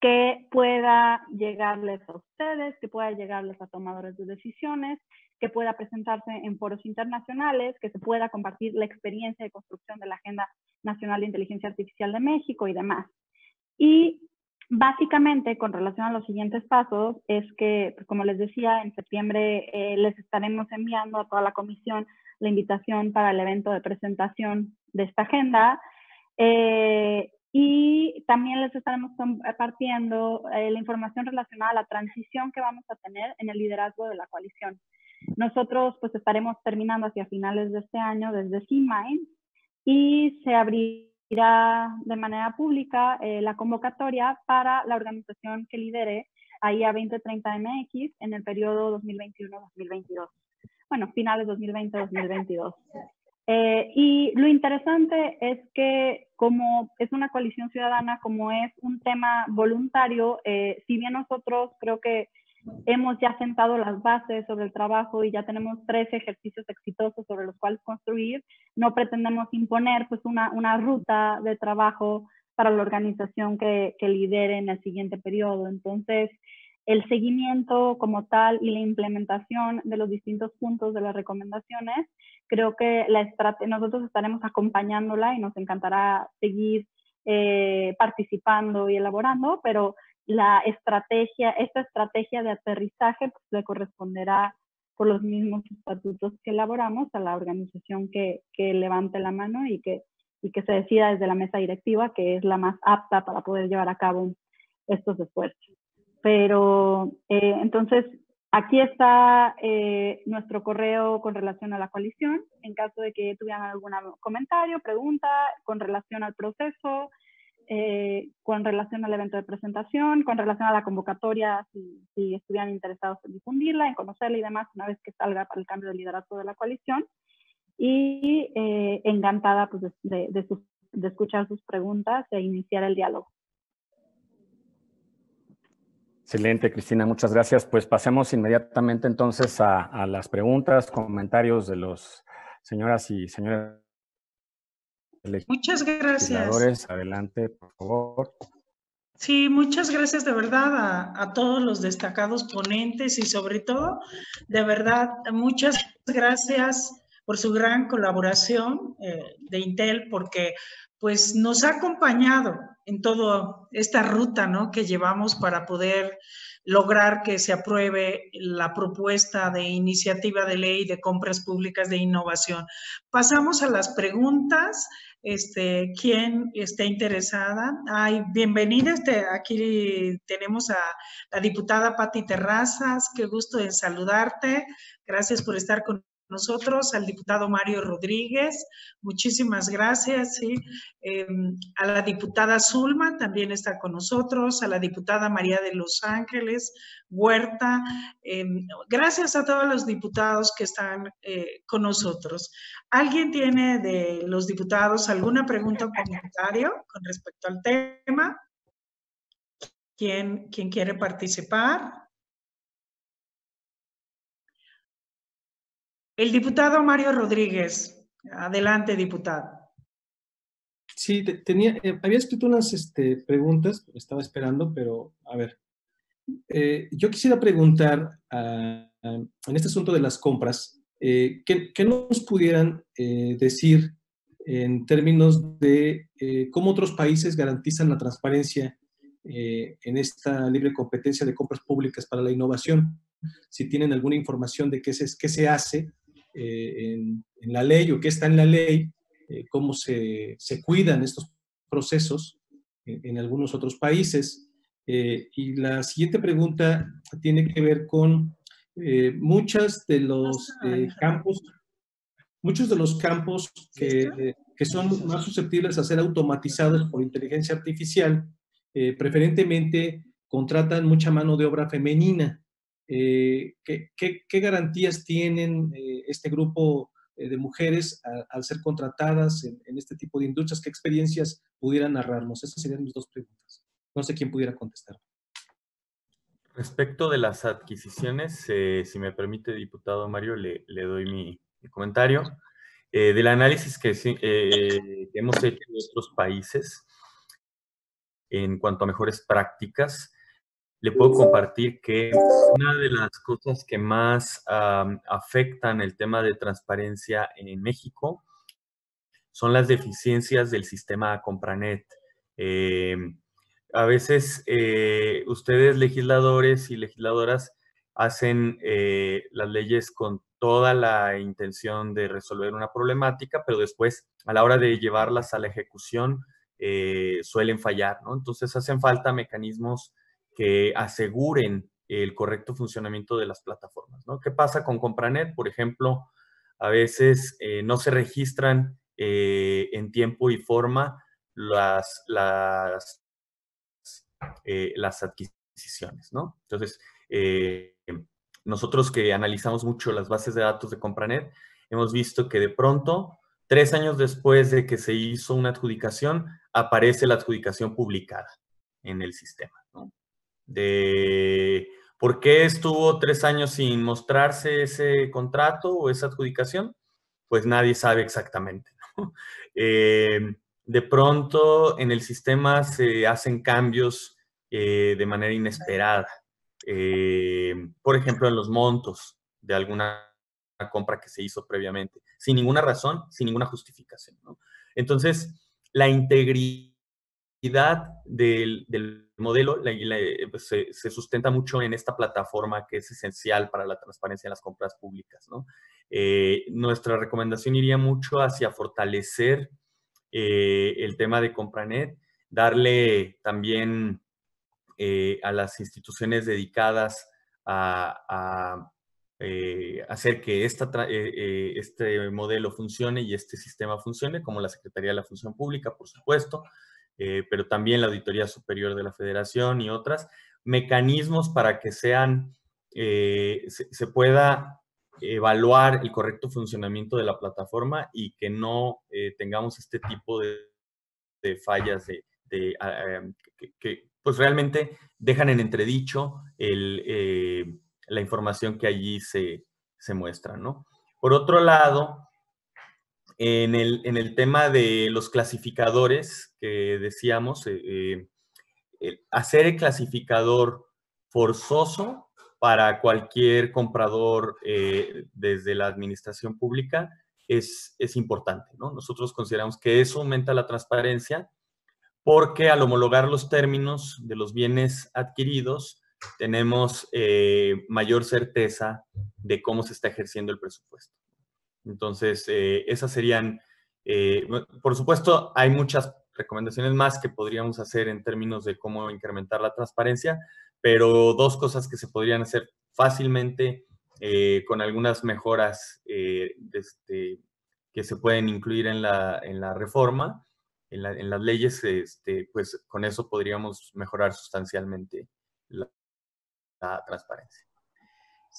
que pueda llegarles a ustedes, que pueda llegarles a tomadores de decisiones, que pueda presentarse en foros internacionales, que se pueda compartir la experiencia de construcción de la Agenda Nacional de Inteligencia Artificial de México y demás. Y Básicamente, con relación a los siguientes pasos, es que, pues, como les decía, en septiembre eh, les estaremos enviando a toda la comisión la invitación para el evento de presentación de esta agenda. Eh, y también les estaremos compartiendo eh, la información relacionada a la transición que vamos a tener en el liderazgo de la coalición. Nosotros pues estaremos terminando hacia finales de este año desde CIMAIN y se abrirá irá de manera pública eh, la convocatoria para la organización que lidere IA 2030 MX en el periodo 2021-2022. Bueno, finales 2020-2022. Eh, y lo interesante es que como es una coalición ciudadana, como es un tema voluntario, eh, si bien nosotros creo que hemos ya sentado las bases sobre el trabajo y ya tenemos tres ejercicios exitosos sobre los cuales construir. No pretendemos imponer pues una, una ruta de trabajo para la organización que, que lidere en el siguiente periodo. Entonces, el seguimiento como tal y la implementación de los distintos puntos de las recomendaciones, creo que la nosotros estaremos acompañándola y nos encantará seguir eh, participando y elaborando, pero la estrategia, esta estrategia de aterrizaje pues, le corresponderá por los mismos estatutos que elaboramos a la organización que, que levante la mano y que, y que se decida desde la mesa directiva, que es la más apta para poder llevar a cabo estos esfuerzos. Pero eh, entonces, aquí está eh, nuestro correo con relación a la coalición. En caso de que tuvieran algún comentario, pregunta con relación al proceso, eh, con relación al evento de presentación, con relación a la convocatoria, si, estuvieran interesados en difundirla, en conocerla y demás, una vez que salga para el cambio de liderazgo de la coalición. Y eh, encantada pues, de, de, escuchar sus preguntas e iniciar el diálogo. Excelente, Cristina, muchas gracias. Pues pasemos inmediatamente entonces a, a las preguntas, comentarios de los señoras y señores Muchas gracias. Adelante, por favor. Sí, muchas gracias de verdad a, todos los destacados ponentes y sobre todo, de verdad, muchas gracias por su gran colaboración eh, de Intel, porque pues nos ha acompañado en toda esta ruta ¿no? que llevamos para poder lograr que se apruebe la propuesta de iniciativa de ley de compras públicas de innovación. Pasamos a las preguntas. Este, quien esté interesada. Ay, bienvenida, este, aquí tenemos a la diputada Patti Terrazas, qué gusto en saludarte. Gracias por estar con nosotros, al diputado Mario Rodríguez, muchísimas gracias, em, a la diputada Zulma también está con nosotros, a la diputada María de Los Ángeles, Huerta, em, gracias a todos los diputados que están eh, con nosotros. ¿Alguien tiene de los diputados alguna pregunta o comentario con respecto al tema? ¿Quién, quién quiere participar? El diputado Mario Rodríguez. Adelante, diputado. Sí, tenía, eh, había escrito unas este, preguntas, estaba esperando, pero a ver. Eh, yo quisiera preguntar en este asunto de las compras, eh, ¿qué, nos pudieran decir en términos de cómo otros países garantizan la transparencia en esta libre competencia de compras públicas para la innovación? Si tienen alguna información de qué qué se hace eh, en, la ley o qué está en la ley, eh, cómo se, se, cuidan estos procesos en, algunos otros países. Eh, y la siguiente pregunta tiene que ver con muchos de los campos, muchos de los campos que, que, son más susceptibles a ser automatizados por inteligencia artificial, preferentemente contratan mucha mano de obra femenina. Eh, ¿qué, garantías tienen eh, este grupo eh, de mujeres al ser contratadas en, este tipo de industrias? ¿Qué experiencias pudieran narrarnos? Esas serían mis dos preguntas. No sé quién pudiera contestar. Respecto de las adquisiciones, si me permite, diputado Mario, le, doy mi, comentario. del análisis que, que hemos hecho en otros países en cuanto a mejores prácticas, le puedo compartir que una de las cosas que más afectan el tema de transparencia en México son las deficiencias del sistema Compranet. Em, a veces eh, ustedes, legisladores y legisladoras, hacen eh, las leyes con toda la intención de resolver una problemática, pero después, a la hora de llevarlas a la ejecución, eh, suelen fallar, ¿no? Entonces hacen falta mecanismos que aseguren el correcto funcionamiento de las plataformas. ¿no? ¿Qué pasa con Compranet? Por ejemplo, a veces eh, no se registran eh, en tiempo y forma las, las, eh, adquisiciones. ¿no? Entonces, nosotros que analizamos mucho las bases de datos de Compranet, hemos visto que de pronto, tres años después de que se hizo una adjudicación, aparece la adjudicación publicada en el sistema. De por qué estuvo tres años sin mostrarse ese contrato o esa adjudicación, pues nadie sabe exactamente. [laughs] Eh, de pronto en el sistema se hacen cambios eh, de manera inesperada. Eh, por ejemplo, en los montos de alguna compra que se hizo previamente, sin ninguna razón, sin ninguna justificación. Entonces, la integridad del, modelo pues, se, sustenta mucho en esta plataforma que es esencial para la transparencia en las compras públicas. Eh, nuestra recomendación iría mucho hacia fortalecer eh, el tema de Compranet, darle también eh, a las instituciones dedicadas a, hacer que este modelo funcione y este sistema funcione, como la Secretaría de la Función Pública, por supuesto, eh, pero también la Auditoría Superior de la Federación y otras, mecanismos para que sean, eh, se, pueda evaluar el correcto funcionamiento de la plataforma y que no eh, tengamos este tipo de, fallas de, ah, que, pues realmente dejan en entredicho la información que allí se, se muestra, ¿no? Por otro lado, en el, tema de los clasificadores que decíamos, eh, eh, hacer el clasificador forzoso para cualquier comprador eh, desde la administración pública es, importante. ¿no? Nosotros consideramos que eso aumenta la transparencia porque al homologar los términos de los bienes adquiridos, tenemos mayor certeza de cómo se está ejerciendo el presupuesto. Entonces, eh, esas serían Eh, por supuesto, hay muchas recomendaciones más que podríamos hacer en términos de cómo incrementar la transparencia, pero dos cosas que se podrían hacer fácilmente eh, con algunas mejoras eh, este, que se pueden incluir en la, en la reforma, en, las leyes, este, pues con eso podríamos mejorar sustancialmente la, la transparencia.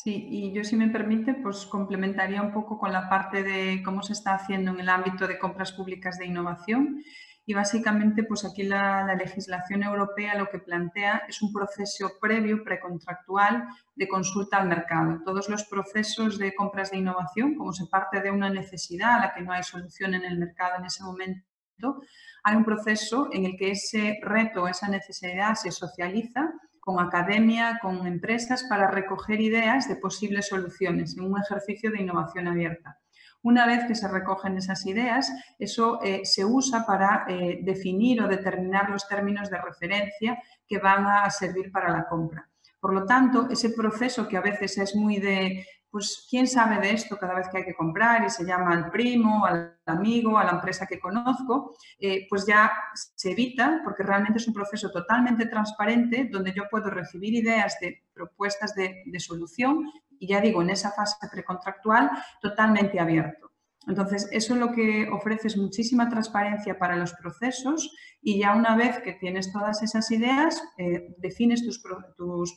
Sí, y yo si me permite, pues complementaría un poco con la parte de cómo se está haciendo en el ámbito de compras públicas de innovación. Y básicamente, pues aquí la, legislación europea lo que plantea es un proceso previo, precontractual, de consulta al mercado. Todos los procesos de compras de innovación, como se parte de una necesidad a la que no hay solución en el mercado en ese momento, hay un proceso en el que ese reto, esa necesidad se socializa con academia, con empresas, para recoger ideas de posibles soluciones en un ejercicio de innovación abierta. Una vez que se recogen esas ideas, eso eh, se usa para eh, definir o determinar los términos de referencia que van a servir para la compra. Por lo tanto, ese proceso que a veces es muy de pues quién sabe de esto cada vez que hay que comprar y se llama al primo, al amigo, a la empresa que conozco, eh, pues ya se evita porque realmente es un proceso totalmente transparente donde yo puedo recibir ideas de propuestas de, de solución y ya digo, en esa fase precontractual totalmente abierto. Entonces, eso lo que ofrece es muchísima transparencia para los procesos y ya una vez que tienes todas esas ideas, eh, defines tus,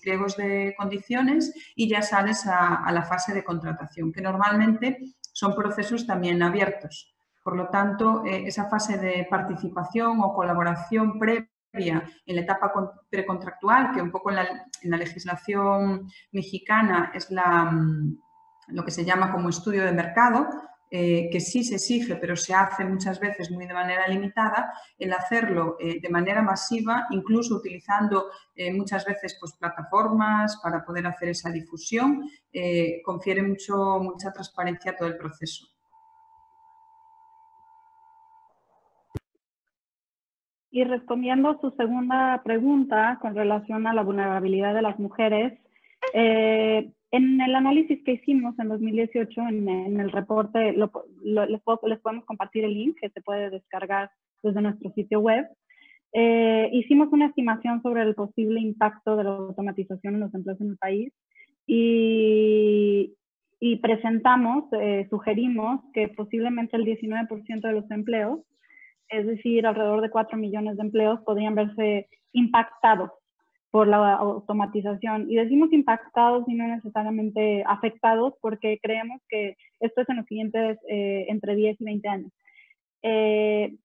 pliegos de condiciones y ya sales a, la fase de contratación, que normalmente son procesos también abiertos. Por lo tanto, eh, esa fase de participación o colaboración previa en la etapa precontractual, que un poco en la, legislación mexicana es la, mm, lo que se llama como estudio de mercado, eh, que sí se exige, pero se hace muchas veces muy de manera limitada, el hacerlo eh, de manera masiva, incluso utilizando eh, muchas veces pues, plataformas para poder hacer esa difusión, confiere mucho, mucha transparencia a todo el proceso. Y respondiendo a su segunda pregunta con relación a la vulnerabilidad de las mujeres, en el análisis que hicimos en 2018, en, el reporte, les, podemos compartir el link que se puede descargar desde nuestro sitio web. Eh, hicimos una estimación sobre el posible impacto de la automatización en los empleos en el país y, presentamos, eh, sugerimos que posiblemente el 19% de los empleos, es decir, alrededor de 4 millones de empleos, podrían verse impactados por la automatización. Y decimos impactados y no necesariamente afectados porque creemos que esto es en los siguientes eh, entre 10 y 20 años. Eh,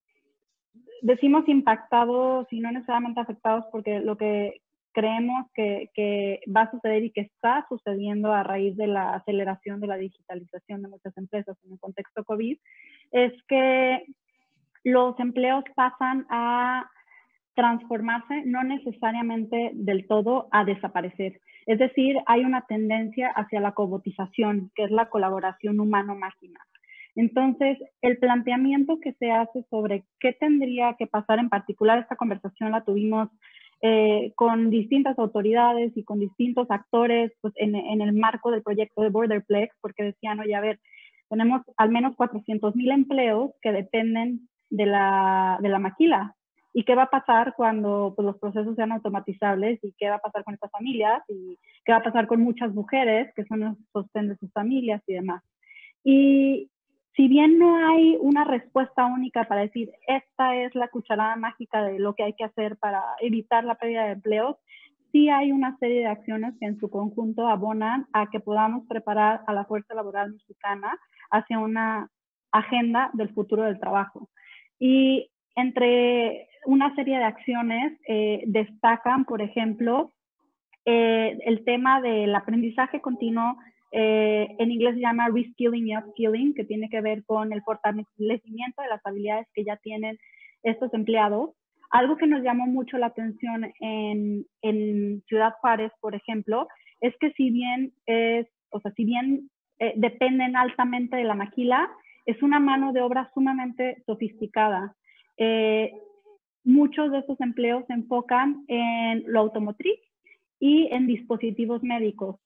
decimos impactados y no necesariamente afectados porque lo que creemos que, que, va a suceder y que está sucediendo a raíz de la aceleración de la digitalización de muchas empresas en el contexto COVID es que los empleos pasan a transformarse, no necesariamente del todo a desaparecer. Es decir, hay una tendencia hacia la cobotización, que es la colaboración humano-máquina. Entonces, el planteamiento que se hace sobre qué tendría que pasar, en particular esta conversación la tuvimos eh, con distintas autoridades y con distintos actores pues, en, el marco del proyecto de Borderplex, porque decían, oye, a ver, tenemos al menos 400.000 empleos que dependen de la, de la maquila, y qué va a pasar cuando pues, los procesos sean automatizables y qué va a pasar con estas familias y qué va a pasar con muchas mujeres que son los sostén de sus familias y demás. Y si bien no hay una respuesta única para decir esta es la cucharada mágica de lo que hay que hacer para evitar la pérdida de empleos, sí hay una serie de acciones que en su conjunto abonan a que podamos preparar a la fuerza laboral mexicana hacia una agenda del futuro del trabajo. Y entre una serie de acciones eh, destacan, por ejemplo, eh, el tema del aprendizaje continuo, eh, en inglés se llama reskilling y upskilling, que tiene que ver con el fortalecimiento de las habilidades que ya tienen estos empleados. Algo que nos llamó mucho la atención en, en Ciudad Juárez, por ejemplo, es que si bien es, o sea, si bien dependen altamente de la maquila, es una mano de obra sumamente sofisticada. Eh, muchos de estos empleos se enfocan en lo automotriz y en dispositivos médicos.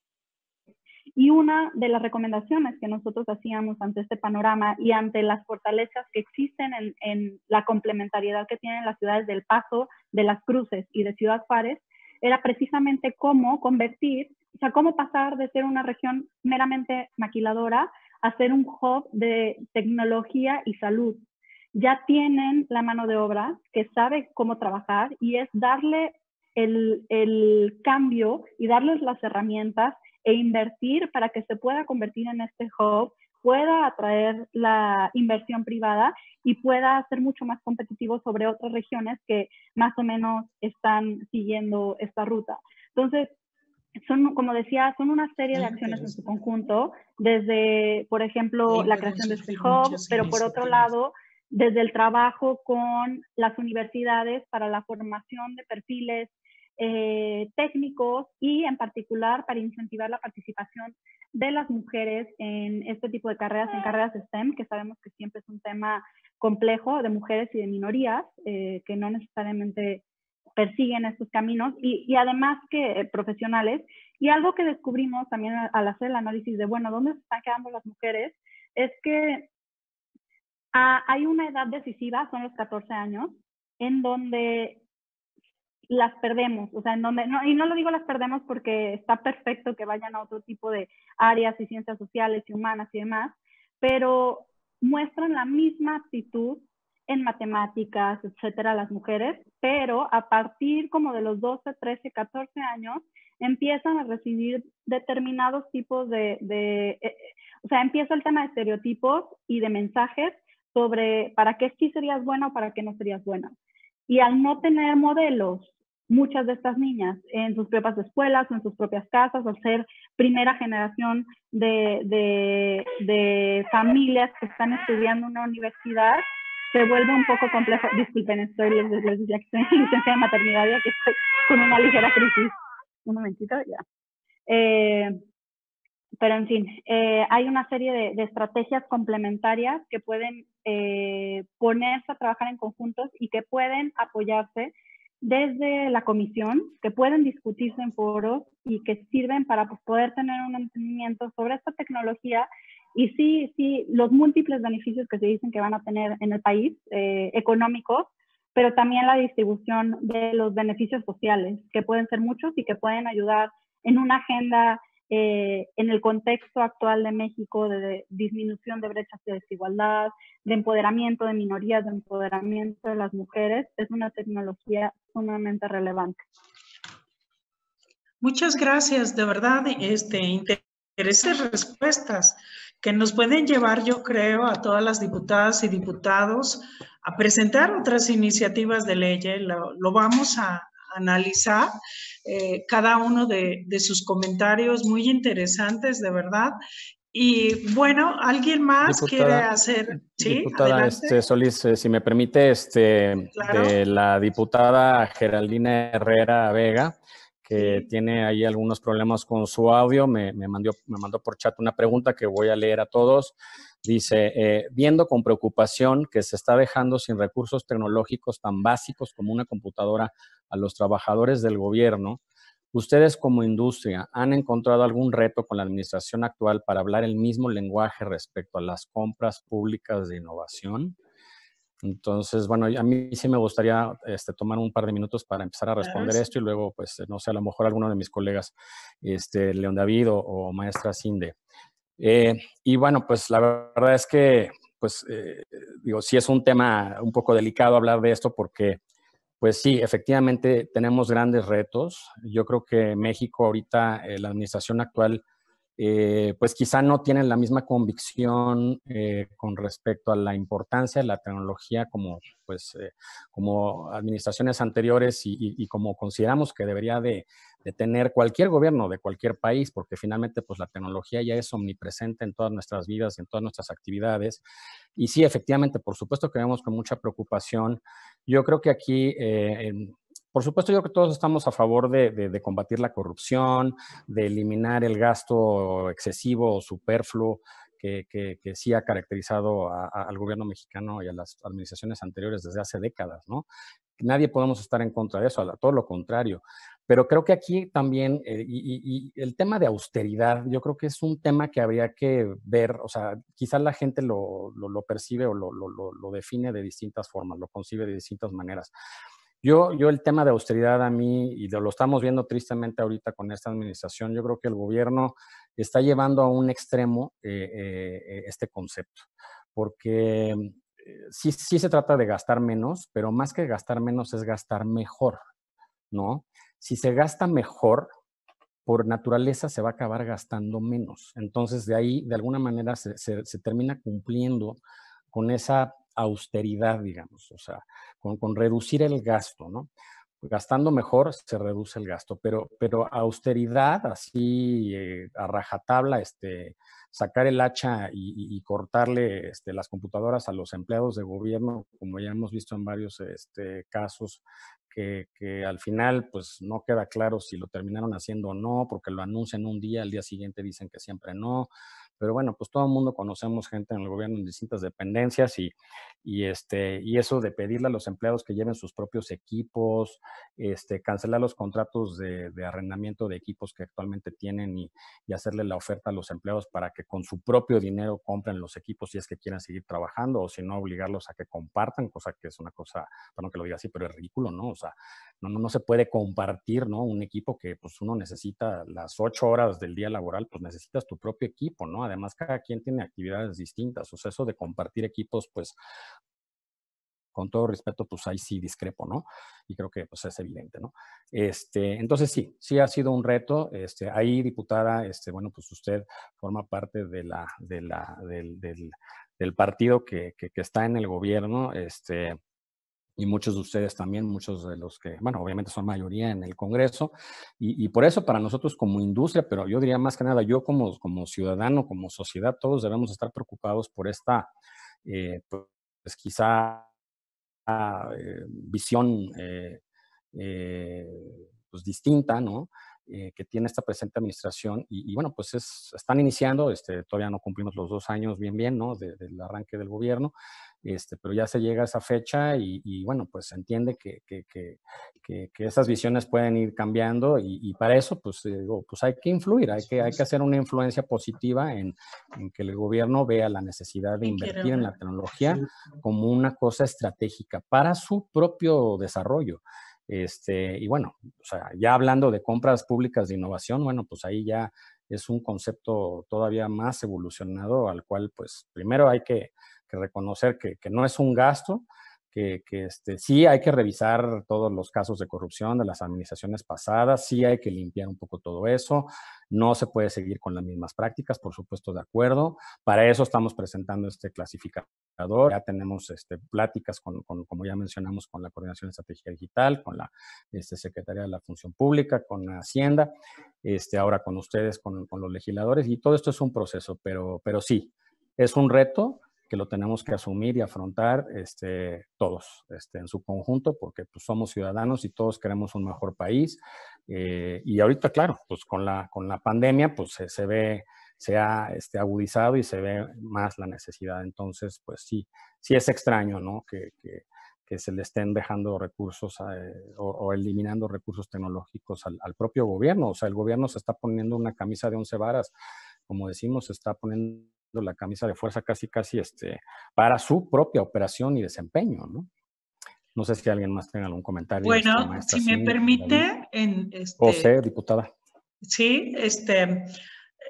Y una de las recomendaciones que nosotros hacíamos ante este panorama y ante las fortalezas que existen en, la complementariedad que tienen las ciudades del Paso, de las Cruces y de Ciudad Juárez, era precisamente cómo convertir, o sea, cómo pasar de ser una región meramente maquiladora a ser un hub de tecnología y salud. Ya tienen la mano de obra que sabe cómo trabajar y es darle el, el cambio y darles las herramientas e invertir para que se pueda convertir en este hub, pueda atraer la inversión privada y pueda ser mucho más competitivo sobre otras regiones que más o menos están siguiendo esta ruta. Entonces, son, como decía, son una serie de acciones en su conjunto, desde, por ejemplo, la creación de este hub, pero por otro lado, desde el trabajo con las universidades para la formación de perfiles eh, técnicos y en particular para incentivar la participación de las mujeres en este tipo de carreras, en carreras STEM, que sabemos que siempre es un tema complejo de mujeres y de minorías eh, que no necesariamente persiguen estos caminos y, además que eh, profesionales. Y algo que descubrimos también al hacer el análisis de, bueno, ¿dónde se están quedando las mujeres? Es que ah, hay una edad decisiva, son los 14 años, en donde las perdemos, o sea, en donde, no, y no lo digo las perdemos porque está perfecto que vayan a otro tipo de áreas y ciencias sociales y humanas y demás, pero muestran la misma actitud en matemáticas, etcétera, las mujeres, pero a partir como de los 12, 13, 14 años empiezan a recibir determinados tipos de, de eh, o sea, empieza el tema de estereotipos y de mensajes sobre para qué sí serías buena o para qué no serías buena. Y al no tener modelos muchas de estas niñas en sus propias escuelas o en sus propias casas, al ser primera generación de, de, familias que están estudiando una universidad, se vuelve un poco complejo. Disculpen, estoy, les, les decía que estoy en licencia de maternidad y que estoy con una ligera crisis. Un momentito, ya. Eh, pero en fin, eh, hay una serie de, de, estrategias complementarias que pueden eh, ponerse a trabajar en conjuntos y que pueden apoyarse desde la comisión que pueden discutirse en foros y que sirven para pues, poder tener un entendimiento sobre esta tecnología y sí, sí, los múltiples beneficios que se dicen que van a tener en el país eh, económicos, pero también la distribución de los beneficios sociales, que pueden ser muchos y que pueden ayudar en una agenda eh, en el contexto actual de México de, disminución de brechas de desigualdad, de empoderamiento de minorías, de empoderamiento de las mujeres, es una tecnología sumamente relevante. Muchas gracias, de verdad, este, interesantes respuestas que nos pueden llevar, yo creo, a todas las diputadas y diputados a presentar otras iniciativas de ley. Lo, lo vamos a analizar eh, cada uno de, sus comentarios muy interesantes, de verdad. Y bueno, ¿alguien más quiere hacer? Sí, diputada este, Solís, eh, si me permite, este, de la diputada Geraldina Herrera Vega, que tiene ahí algunos problemas con su audio, me, me, mandó, me mandó por chat una pregunta que voy a leer a todos. Dice, eh, viendo con preocupación que se está dejando sin recursos tecnológicos tan básicos como una computadora a los trabajadores del gobierno, ¿ustedes como industria han encontrado algún reto con la administración actual para hablar el mismo lenguaje respecto a las compras públicas de innovación? Entonces, bueno, a mí sí me gustaría este, tomar un par de minutos para empezar a responder esto y luego, pues, no sé, a lo mejor alguno de mis colegas, este, León David o, maestra Cinde. Eh, y bueno, pues la verdad es que, pues, eh, digo, sí es un tema un poco delicado hablar de esto porque pues sí, efectivamente tenemos grandes retos. Yo creo que México ahorita, eh, la administración actual, eh, pues quizá no tiene la misma convicción con respecto a la importancia de la tecnología como, pues, como administraciones anteriores y, como consideramos que debería de, de, tener cualquier gobierno de cualquier país, porque finalmente pues la tecnología ya es omnipresente en todas nuestras vidas, en todas nuestras actividades. Y sí, efectivamente, por supuesto que vemos con mucha preocupación yo creo que aquí, eh, por supuesto, yo creo que todos estamos a favor de, combatir la corrupción, de eliminar el gasto excesivo o superfluo que, sí ha caracterizado al gobierno mexicano y a las administraciones anteriores desde hace décadas, ¿no? Nadie podemos estar en contra de eso, todo lo contrario. Pero creo que aquí también, eh, y, el tema de austeridad, yo creo que es un tema que habría que ver, o sea, quizás la gente lo, lo, percibe o lo, lo, define de distintas formas, lo concibe de distintas maneras. Yo, yo el tema de austeridad a mí, y lo estamos viendo tristemente ahorita con esta administración, yo creo que el gobierno está llevando a un extremo eh, eh, este concepto, porque sí, sí se trata de gastar menos, pero más que gastar menos es gastar mejor, ¿no? Si se gasta mejor, por naturaleza se va a acabar gastando menos. Entonces, de ahí, de alguna manera, se, termina cumpliendo con esa austeridad, digamos, o sea, con, reducir el gasto, ¿no? Gastando mejor se reduce el gasto, pero, pero austeridad, así eh, a rajatabla, este, sacar el hacha y, cortarle este, las computadoras a los empleados de gobierno, como ya hemos visto en varios este, casos, que, al final pues no queda claro si lo terminaron haciendo o no, porque lo anuncian un día, al día siguiente dicen que siempre no. Pero bueno, pues todo el mundo conocemos gente en el gobierno en distintas dependencias y, y, este, y eso de pedirle a los empleados que lleven sus propios equipos, este, cancelar los contratos de, de arrendamiento de equipos que actualmente tienen y, y, hacerle la oferta a los empleados para que con su propio dinero compren los equipos si es que quieren seguir trabajando o si no obligarlos a que compartan, cosa que es una cosa, perdón que lo diga así, pero es ridículo, ¿no? O sea, no, no, no se puede compartir, ¿no? Un equipo que pues uno necesita las ocho horas del día laboral, pues necesitas tu propio equipo, ¿no? Además, cada quien tiene actividades distintas. O sea, eso de compartir equipos, pues, con todo respeto, pues ahí sí discrepo, ¿no? Y creo que pues es evidente, ¿no? Este, entonces sí, sí ha sido un reto. Este, ahí, diputada, este, bueno, pues usted forma parte de la, de la, del, del, partido que, que, que, está en el gobierno. Este, y muchos de ustedes también, muchos de los que, bueno, obviamente son mayoría en el Congreso, y, por eso para nosotros como industria, pero yo diría más que nada, yo como, como ciudadano, como sociedad, todos debemos estar preocupados por esta, eh, pues quizá, eh, visión eh, pues distinta, ¿no? Que tiene esta presente administración y, bueno, pues es, están iniciando, este, todavía no cumplimos los dos años bien bien, ¿no? del arranque del gobierno, este, pero ya se llega a esa fecha y, bueno, pues se entiende que, que, que, que, esas visiones pueden ir cambiando y, para eso, pues, eh, digo, pues hay que influir, hay que, hay que hacer una influencia positiva en, en que el gobierno vea la necesidad de invertir en la tecnología como una cosa estratégica para su propio desarrollo. Este, y bueno, o sea, ya hablando de compras públicas de innovación, bueno, pues ahí ya es un concepto todavía más evolucionado al cual, pues, primero hay que que reconocer que, que no es un gasto, que, este, sí hay que revisar todos los casos de corrupción de las administraciones pasadas, sí hay que limpiar un poco todo eso, no se puede seguir con las mismas prácticas, por supuesto, de acuerdo. Para eso estamos presentando este clasificador, ya tenemos este, pláticas, con, con, como ya mencionamos, con la Coordinación Estratégica Digital, con la este, Secretaría de la Función Pública, con la Hacienda, este, ahora con ustedes, con, con los legisladores, y todo esto es un proceso, pero, pero sí, es un reto que lo tenemos que asumir y afrontar este, todos este, en su conjunto, porque pues, somos ciudadanos y todos queremos un mejor país. Eh, y ahorita, claro, pues con la, con la pandemia, pues se, ve, se ha este, agudizado y se ve más la necesidad. Entonces, pues sí, sí es extraño, ¿no? Que, que, que se le estén dejando recursos eh, o, eliminando recursos tecnológicos al, al, propio gobierno. O sea, el gobierno se está poniendo una camisa de once varas, como decimos, se está poniendo la camisa de fuerza casi, casi este, para su propia operación y desempeño, ¿no? No sé si alguien más tenga algún comentario. Bueno, si me permite, en este, José, diputada. Sí, este,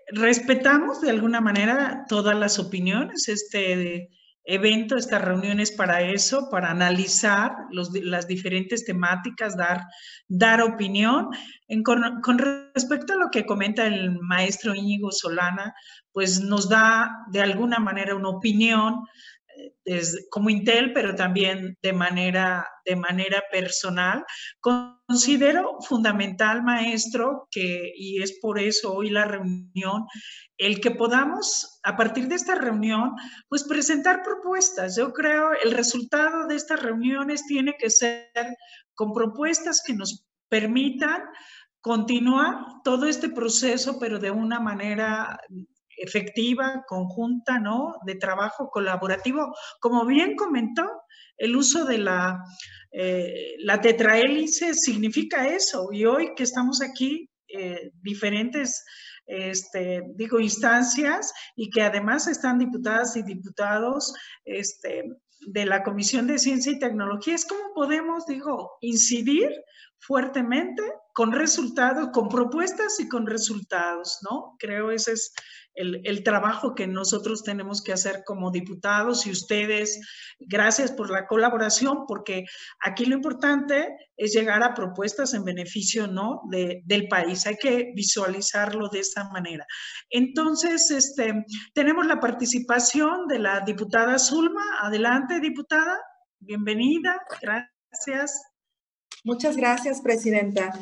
respetamos de alguna manera todas las opiniones. Este evento, estas reuniones para eso, para analizar las diferentes temáticas, dar, dar opinión. En, con, con, respecto a lo que comenta el maestro Íñigo Solana, pues nos da de alguna manera una opinión como Intel, pero también de manera, de manera personal. Considero fundamental, maestro, que, y es por eso hoy la reunión, el que podamos, a partir de esta reunión, pues presentar propuestas. Yo creo el resultado de estas reuniones tiene que ser con propuestas que nos permitan continuar todo este proceso, pero de una manera efectiva, conjunta, ¿no? De trabajo colaborativo. Como bien comentó, el uso de la, eh, la tetrahélice significa eso. Y hoy que estamos aquí, eh, diferentes este, digo, instancias y que además están diputadas y diputados este, de la Comisión de Ciencia y Tecnología. Es como podemos, digo, incidir fuertemente con resultados, con propuestas y con resultados, ¿no? Creo ese es el, trabajo que nosotros tenemos que hacer como diputados y ustedes. Gracias por la colaboración, porque aquí lo importante es llegar a propuestas en beneficio, ¿no? del país. Hay que visualizarlo de esta manera. Entonces, este, tenemos la participación de la diputada Zulma. Adelante, diputada. Bienvenida. Gracias. Muchas gracias, Presidenta.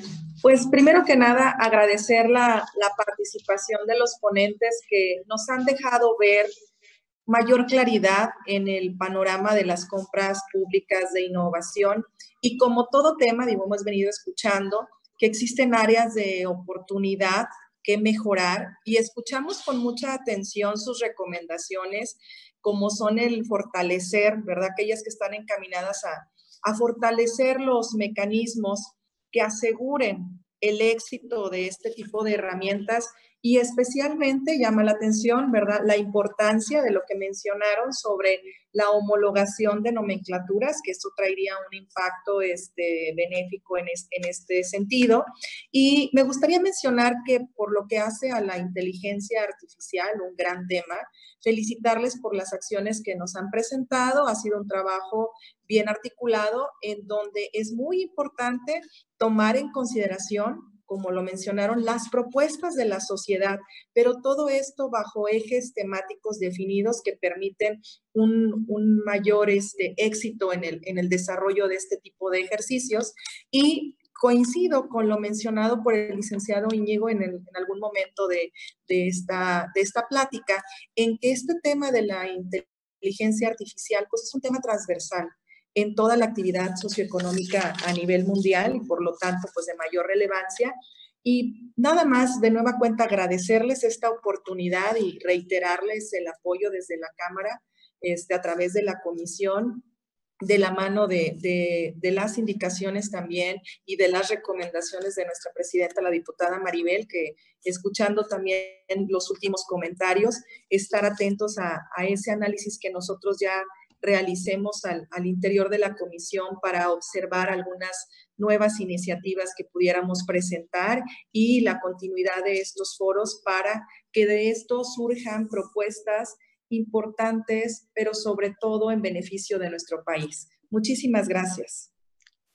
Pues primero que nada, agradecer la, participación de los ponentes que nos han dejado ver mayor claridad en el panorama de las compras públicas de innovación y como todo tema, digo, hemos venido escuchando que existen áreas de oportunidad que mejorar y escuchamos con mucha atención sus recomendaciones como son el fortalecer, ¿verdad? Aquellas que están encaminadas a, a fortalecer los mecanismos que aseguren el éxito de este tipo de herramientas y especialmente llama la atención, ¿verdad?, la importancia de lo que mencionaron sobre la homologación de nomenclaturas, que eso traería un impacto este, benéfico en, en este sentido. Y me gustaría mencionar que por lo que hace a la inteligencia artificial, un gran tema, felicitarles por las acciones que nos han presentado. Ha sido un trabajo bien articulado en donde es muy importante tomar en consideración como lo mencionaron, las propuestas de la sociedad, pero todo esto bajo ejes temáticos definidos que permiten un, mayor este, éxito en el, desarrollo de este tipo de ejercicios. Y coincido con lo mencionado por el licenciado Iñigo en, algún momento de, de, esta, de esta plática, en que este tema de la inteligencia artificial pues es un tema transversal en toda la actividad socioeconómica a nivel mundial y por lo tanto pues de mayor relevancia. Y nada más, de nueva cuenta, agradecerles esta oportunidad y reiterarles el apoyo desde la Cámara este, a través de la comisión de la mano de, de, las indicaciones también y de las recomendaciones de nuestra presidenta, la diputada Maribel, que escuchando también los últimos comentarios, estar atentos a ese análisis que nosotros ya realicemos al, interior de la comisión para observar algunas nuevas iniciativas que pudiéramos presentar y la continuidad de estos foros para que de esto surjan propuestas importantes, pero sobre todo en beneficio de nuestro país. Muchísimas gracias.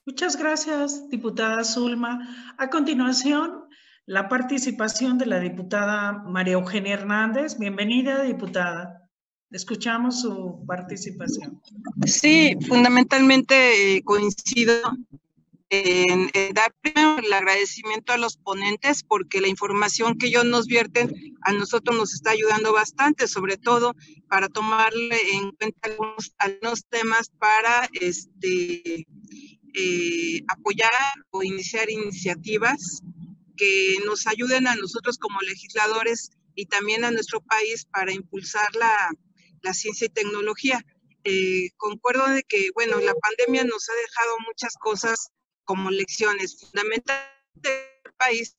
Muchas gracias, diputada Zulma. A continuación, la participación de la diputada María Eugenia Hernández. Bienvenida, diputada. Escuchamos su participación. Sí, fundamentalmente eh, coincido en, dar primero el agradecimiento a los ponentes porque la información que ellos nos vierten a nosotros nos está ayudando bastante, sobre todo para tomarle en cuenta algunos, temas para este, eh, apoyar o iniciar iniciativas que nos ayuden a nosotros como legisladores y también a nuestro país para impulsar la, la ciencia y tecnología. Eh, concuerdo de que, bueno, la pandemia nos ha dejado muchas cosas como lecciones. Fundamentalmente el país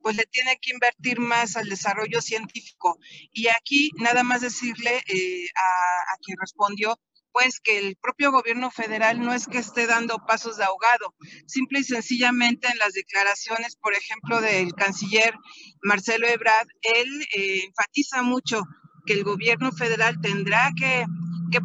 pues le tiene que invertir más al desarrollo científico. Y aquí nada más decirle eh, a, a, quien respondió, pues que el propio gobierno federal no es que esté dando pasos de ahogado, simple y sencillamente en las declaraciones, por ejemplo, del canciller Marcelo Ebrard, él eh, enfatiza mucho que el gobierno federal tendrá que,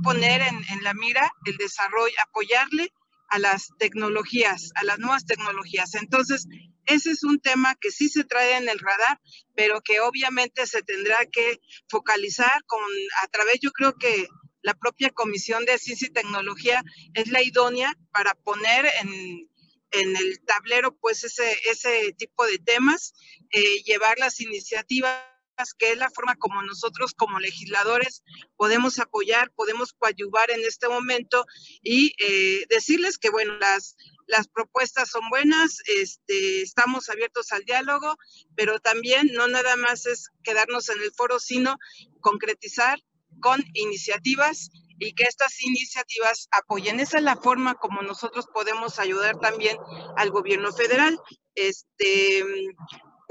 poner en, la mira el desarrollo, apoyarle a las tecnologías, a las nuevas tecnologías. Entonces, ese es un tema que sí se trae en el radar, pero que obviamente se tendrá que focalizar con, a través, yo creo que la propia Comisión de Ciencia y Tecnología es la idónea para poner en, el tablero pues ese, ese tipo de temas, eh, llevar las iniciativas que es la forma como nosotros como legisladores podemos apoyar, podemos coadyuvar en este momento y eh, decirles que, bueno, las, las propuestas son buenas, este, estamos abiertos al diálogo, pero también no nada más es quedarnos en el foro, sino concretizar con iniciativas y que estas iniciativas apoyen. Esa es la forma como nosotros podemos ayudar también al gobierno federal, este,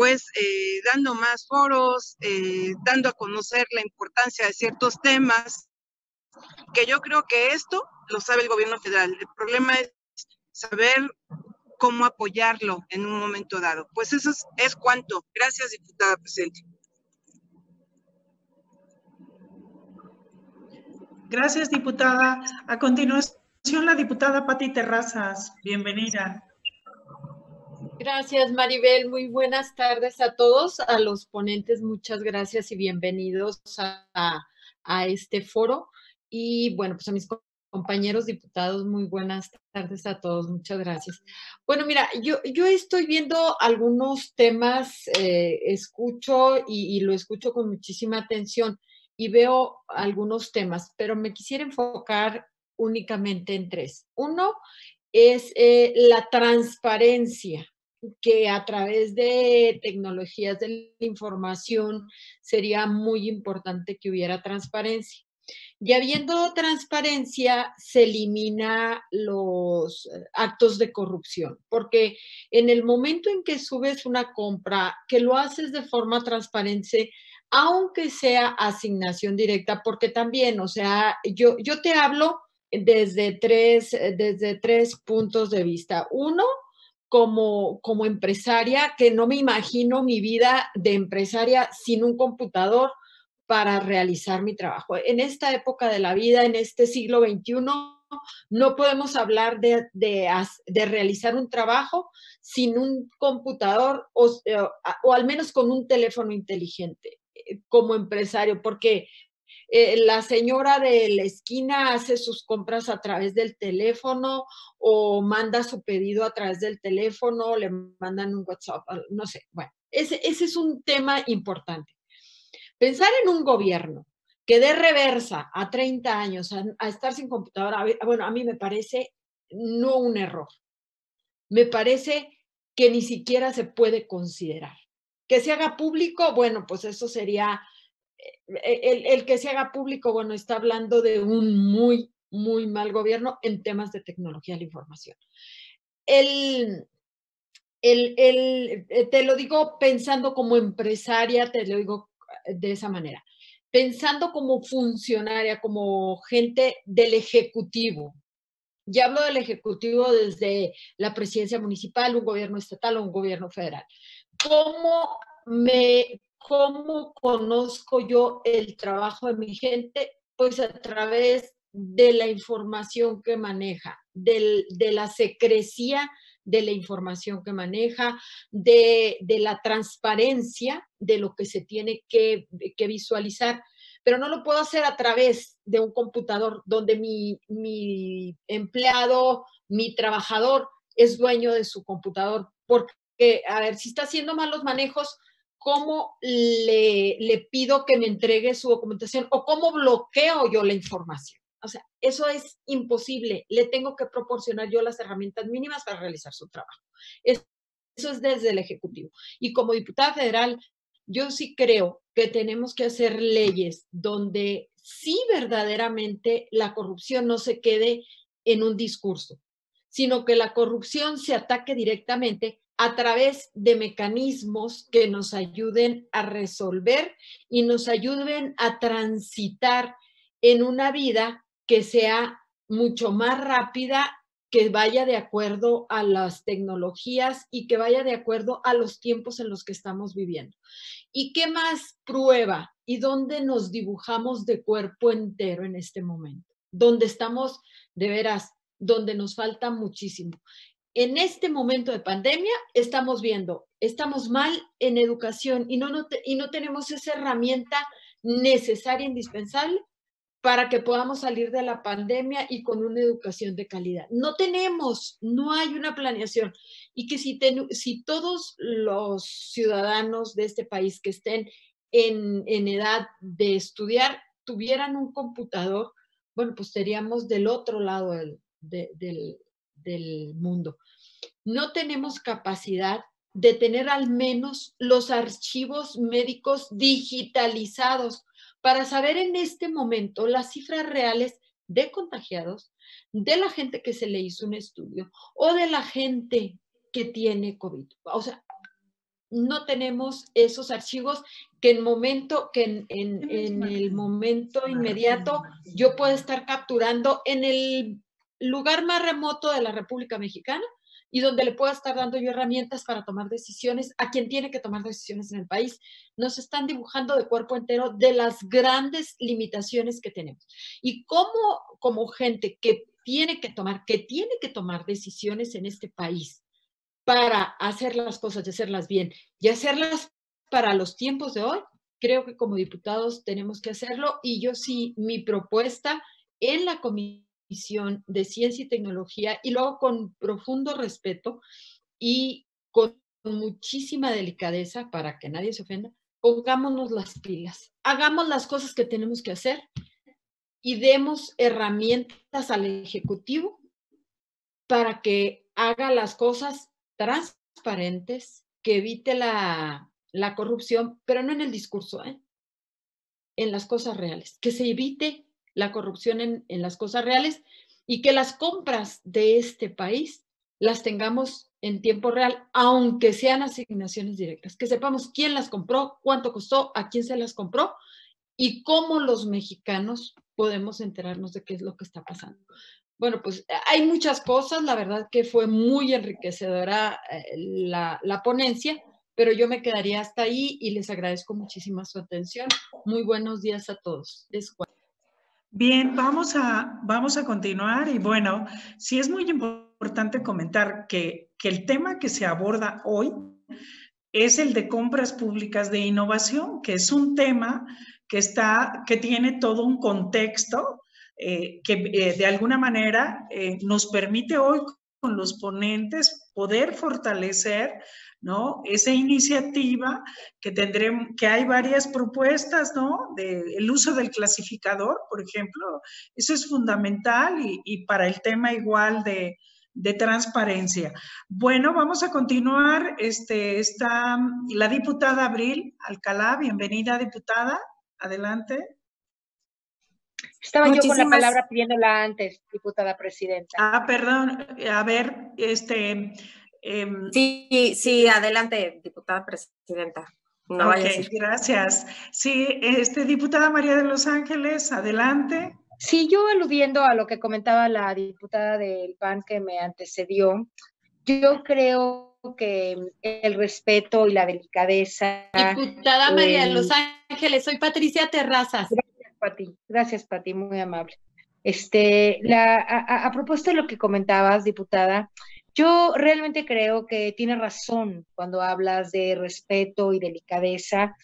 pues eh, dando más foros, eh, dando a conocer la importancia de ciertos temas, que yo creo que esto lo sabe el gobierno federal. El problema es saber cómo apoyarlo en un momento dado. Pues eso es, es cuanto. Gracias, diputada presente. Gracias, diputada. A continuación, la diputada Pati Terrazas. Bienvenida. Gracias, Maribel. Muy buenas tardes a todos, a los ponentes. Muchas gracias y bienvenidos a, este foro. Y bueno, pues a mis compañeros diputados, muy buenas tardes a todos, muchas gracias. Bueno, mira, yo, yo estoy viendo algunos temas, eh, escucho y, lo escucho con muchísima atención y veo algunos temas, pero me quisiera enfocar únicamente en tres. Uno es eh, la transparencia que a través de tecnologías de la información sería muy importante que hubiera transparencia. Y habiendo transparencia, se elimina los eh, actos de corrupción, porque en el momento en que subes una compra, que lo haces de forma transparente, aunque sea asignación directa, porque también, o sea, yo, yo te hablo desde tres, desde tres puntos de vista. Uno, como, como empresaria, que no me imagino mi vida de empresaria sin un computador para realizar mi trabajo. En esta época de la vida, en este siglo XXI, no podemos hablar de, de, realizar un trabajo sin un computador o, o, al menos con un teléfono inteligente eh, como empresario, porque eh, la señora de la esquina hace sus compras a través del teléfono o manda su pedido a través del teléfono, le mandan un WhatsApp, no sé. Bueno, ese, es un tema importante. Pensar en un gobierno que dé reversa a 30 años a, estar sin computadora, bueno, a mí me parece no un error. Me parece que ni siquiera se puede considerar. Que se haga público, bueno, pues eso sería, el, el, que se haga público, bueno, está hablando de un muy, muy mal gobierno en temas de tecnología de la información. El, el, el, eh, te lo digo pensando como empresaria, te lo digo de esa manera. Pensando como funcionaria, como gente del Ejecutivo. Ya hablo del Ejecutivo desde la presidencia municipal, un gobierno estatal o un gobierno federal. ¿Cómo me, cómo conozco yo el trabajo de mi gente? Pues a través de la información que maneja, de la secrecía de la información que maneja, de, la transparencia de lo que se tiene que, visualizar pero no lo puedo hacer a través de un computador donde mi, mi, empleado, mi trabajador es dueño de su computador. Porque, a ver, si está haciendo malos manejos, ¿cómo le, pido que me entregue su documentación o cómo bloqueo yo la información? O sea, eso es imposible. Le tengo que proporcionar yo las herramientas mínimas para realizar su trabajo. Eso es desde el Ejecutivo. Y como diputada federal, yo sí creo que tenemos que hacer leyes donde sí verdaderamente la corrupción no se quede en un discurso, sino que la corrupción se ataque directamente a través de mecanismos que nos ayuden a resolver y nos ayuden a transitar en una vida que sea mucho más rápida, que vaya de acuerdo a las tecnologías y que vaya de acuerdo a los tiempos en los que estamos viviendo. ¿Y qué más prueba y dónde nos dibujamos de cuerpo entero en este momento? Donde estamos de veras, donde nos falta muchísimo. En este momento de pandemia estamos viendo, estamos mal en educación y no, no y no tenemos esa herramienta necesaria, indispensable para que podamos salir de la pandemia y con una educación de calidad. No tenemos, no hay una planeación. Y que si, si todos los ciudadanos de este país que estén en, edad de estudiar tuvieran un computador, bueno, pues estaríamos del otro lado del mundo. No tenemos capacidad de tener al menos los archivos médicos digitalizados para saber en este momento las cifras reales de contagiados, de la gente que se le hizo un estudio o de la gente que tiene COVID. O sea, no tenemos esos archivos que en momento, que en, en, el momento inmediato yo puedo estar capturando en el lugar más remoto de la República Mexicana y donde le pueda estar dando yo herramientas para tomar decisiones a quien tiene que tomar decisiones en el país. Nos están dibujando de cuerpo entero de las grandes limitaciones que tenemos. Y cómo como gente que tiene que tomar, que tiene que tomar decisiones en este país para hacer las cosas y hacerlas bien y hacerlas para los tiempos de hoy, creo que como diputados tenemos que hacerlo y yo sí, mi propuesta en la comisión de Ciencia y Tecnología y luego con profundo respeto y con muchísima delicadeza para que nadie se ofenda, pongámonos las pilas, hagamos las cosas que tenemos que hacer y demos herramientas al Ejecutivo para que haga las cosas transparentes, que evite la, la corrupción, pero no en el discurso, ¿eh? en las cosas reales, que se evite la corrupción en, las cosas reales y que las compras de este país las tengamos en tiempo real, aunque sean asignaciones directas, que sepamos quién las compró, cuánto costó, a quién se las compró y cómo los mexicanos podemos enterarnos de qué es lo que está pasando. Bueno, pues hay muchas cosas, la verdad que fue muy enriquecedora eh, la, la ponencia, pero yo me quedaría hasta ahí y les agradezco muchísimo su atención. Muy buenos días a todos. Bien, vamos a, vamos a continuar y bueno, sí es muy importante comentar que, que el tema que se aborda hoy es el de compras públicas de innovación, que es un tema que, está, que tiene todo un contexto eh, que eh, de alguna manera eh, nos permite hoy con los ponentes poder fortalecer ¿no? Esa iniciativa que tendremos, que hay varias propuestas, ¿no? el uso del clasificador, por ejemplo, eso es fundamental y, para el tema igual de, transparencia. Bueno, vamos a continuar. Este, está la diputada Abril Alcalá. Bienvenida, diputada. Adelante. Estaba yo con la palabra pidiéndola antes, diputada presidenta. Ah, perdón. A ver, este, Em, sí, sí, adelante, diputada presidenta. No gracias. Sí, este, diputada María de Los Ángeles, adelante. Sí, yo aludiendo a lo que comentaba la diputada del PAN que me antecedió, yo creo que el respeto y la delicadeza. Diputada María de Los Ángeles, soy Patricia Terrazas. Gracias, Pati. Muy amable. Este, la, a, a propósito de lo que comentabas, diputada, yo realmente creo que tiene razón cuando hablas de respeto y delicadeza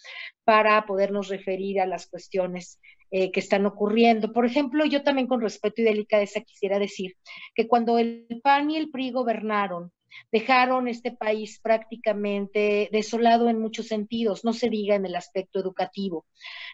para podernos referir a las cuestiones eh, que están ocurriendo. Por ejemplo, yo también con respeto y delicadeza quisiera decir que cuando el PAN y el PRI gobernaron, dejaron este país prácticamente desolado en muchos sentidos, no se diga en el aspecto educativo,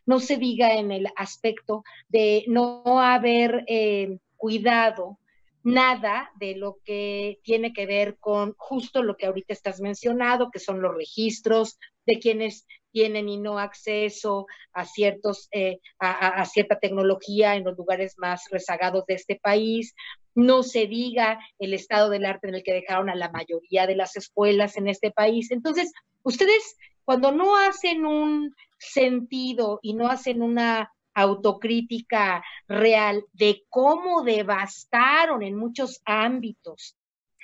no se diga en el aspecto de no haber eh, cuidado nada de lo que tiene que ver con justo lo que ahorita estás mencionado, que son los registros de quienes tienen y no acceso a ciertos eh, a, cierta tecnología en los lugares más rezagados de este país. No se diga el estado del arte en el que dejaron a la mayoría de las escuelas en este país. Entonces, ustedes cuando no hacen un sentido y no hacen una autocrítica real de cómo devastaron en muchos ámbitos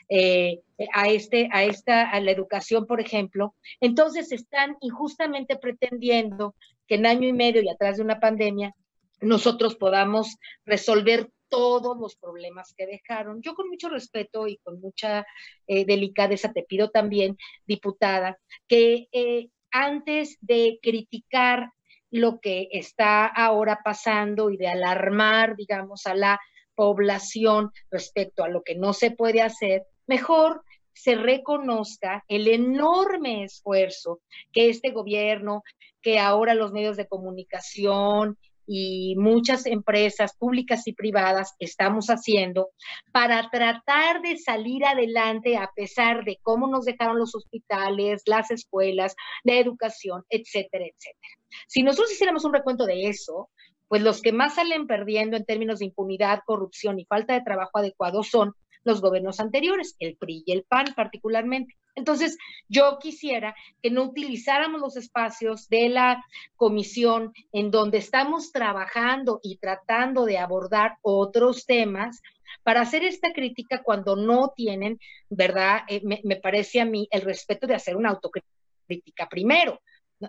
eh, a, este, a, esta, a la educación, por ejemplo, entonces están injustamente pretendiendo que en año y medio y atrás de una pandemia nosotros podamos resolver todos los problemas que dejaron. Yo con mucho respeto y con mucha eh, delicadeza te pido también, diputada, que eh, antes de criticar lo que está ahora pasando y de alarmar, digamos, a la población respecto a lo que no se puede hacer, mejor se reconozca el enorme esfuerzo que este gobierno, que ahora los medios de comunicación y muchas empresas públicas y privadas estamos haciendo para tratar de salir adelante a pesar de cómo nos dejaron los hospitales, las escuelas, la educación, etcétera, etcétera. Si nosotros hiciéramos un recuento de eso, pues los que más salen perdiendo en términos de impunidad, corrupción y falta de trabajo adecuado son los gobiernos anteriores, el PRI y el PAN particularmente. Entonces, yo quisiera que no utilizáramos los espacios de la comisión en donde estamos trabajando y tratando de abordar otros temas para hacer esta crítica cuando no tienen, ¿verdad? Eh, me, me parece a mí el respeto de hacer una autocrítica primero.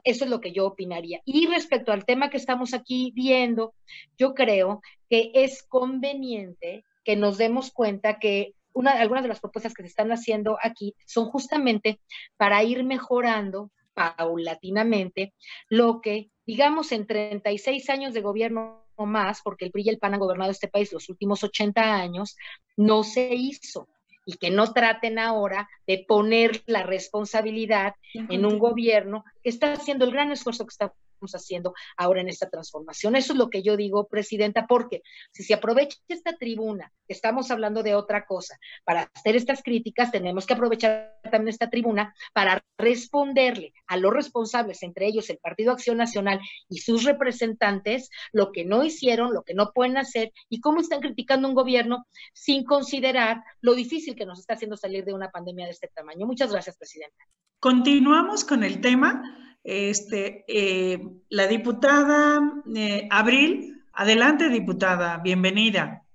Eso es lo que yo opinaría. Y respecto al tema que estamos aquí viendo, yo creo que es conveniente que nos demos cuenta que una, algunas de las propuestas que se están haciendo aquí son justamente para ir mejorando paulatinamente lo que, digamos, en 36 años de gobierno o más, porque el PRI y el PAN han gobernado este país los últimos 80 años, no se hizo. Y que no traten ahora de poner la responsabilidad en un gobierno que está haciendo el gran esfuerzo que está haciendo ahora en esta transformación. Eso es lo que yo digo, Presidenta, porque si se aprovecha esta tribuna, estamos hablando de otra cosa, para hacer estas críticas tenemos que aprovechar también esta tribuna para responderle a los responsables, entre ellos el Partido Acción Nacional y sus representantes, lo que no hicieron, lo que no pueden hacer y cómo están criticando un gobierno sin considerar lo difícil que nos está haciendo salir de una pandemia de este tamaño. Muchas gracias, Presidenta. Continuamos con el tema este, eh, la diputada eh, Abril, adelante diputada, bienvenida.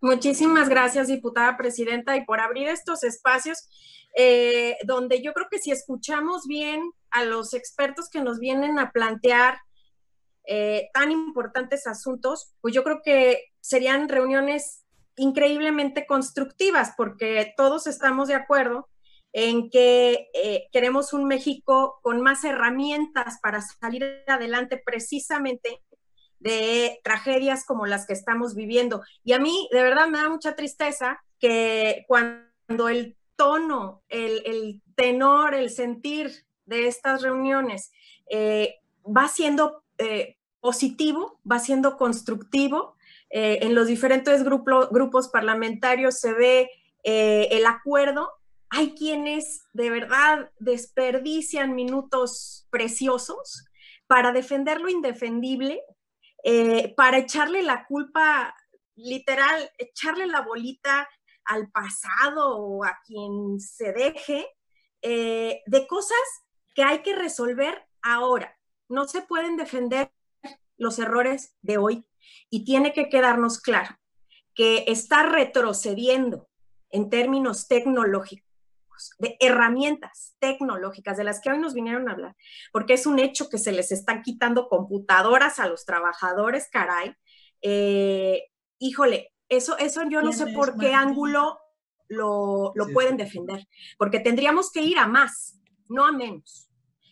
Muchísimas gracias, diputada presidenta, y por abrir estos espacios eh, donde yo creo que si escuchamos bien a los expertos que nos vienen a plantear tan importantes asuntos, pues yo creo que serían reuniones increíblemente constructivas, porque todos estamos de acuerdo en que eh, queremos un México con más herramientas para salir adelante precisamente de tragedias como las que estamos viviendo. Y a mí, de verdad, me da mucha tristeza que cuando el tono, el, tenor, el sentir de estas reuniones eh, va siendo eh, positivo, va siendo constructivo. en los diferentes grupos parlamentarios se ve el acuerdo hay quienes de verdad desperdician minutos preciosos para defender lo indefendible, eh, para echarle la culpa, literal, echarle la bolita al pasado o a quien se deje, eh, de cosas que hay que resolver ahora. No se pueden defender los errores de hoy y tiene que quedarnos claro que está retrocediendo en términos tecnológicos de herramientas tecnológicas de las que hoy nos vinieron a hablar, porque es un hecho que se les están quitando computadoras a los trabajadores, caray. Eh, híjole, eso, eso yo no sé por qué ángulo lo, pueden defender, porque tendríamos que ir a más, no a menos.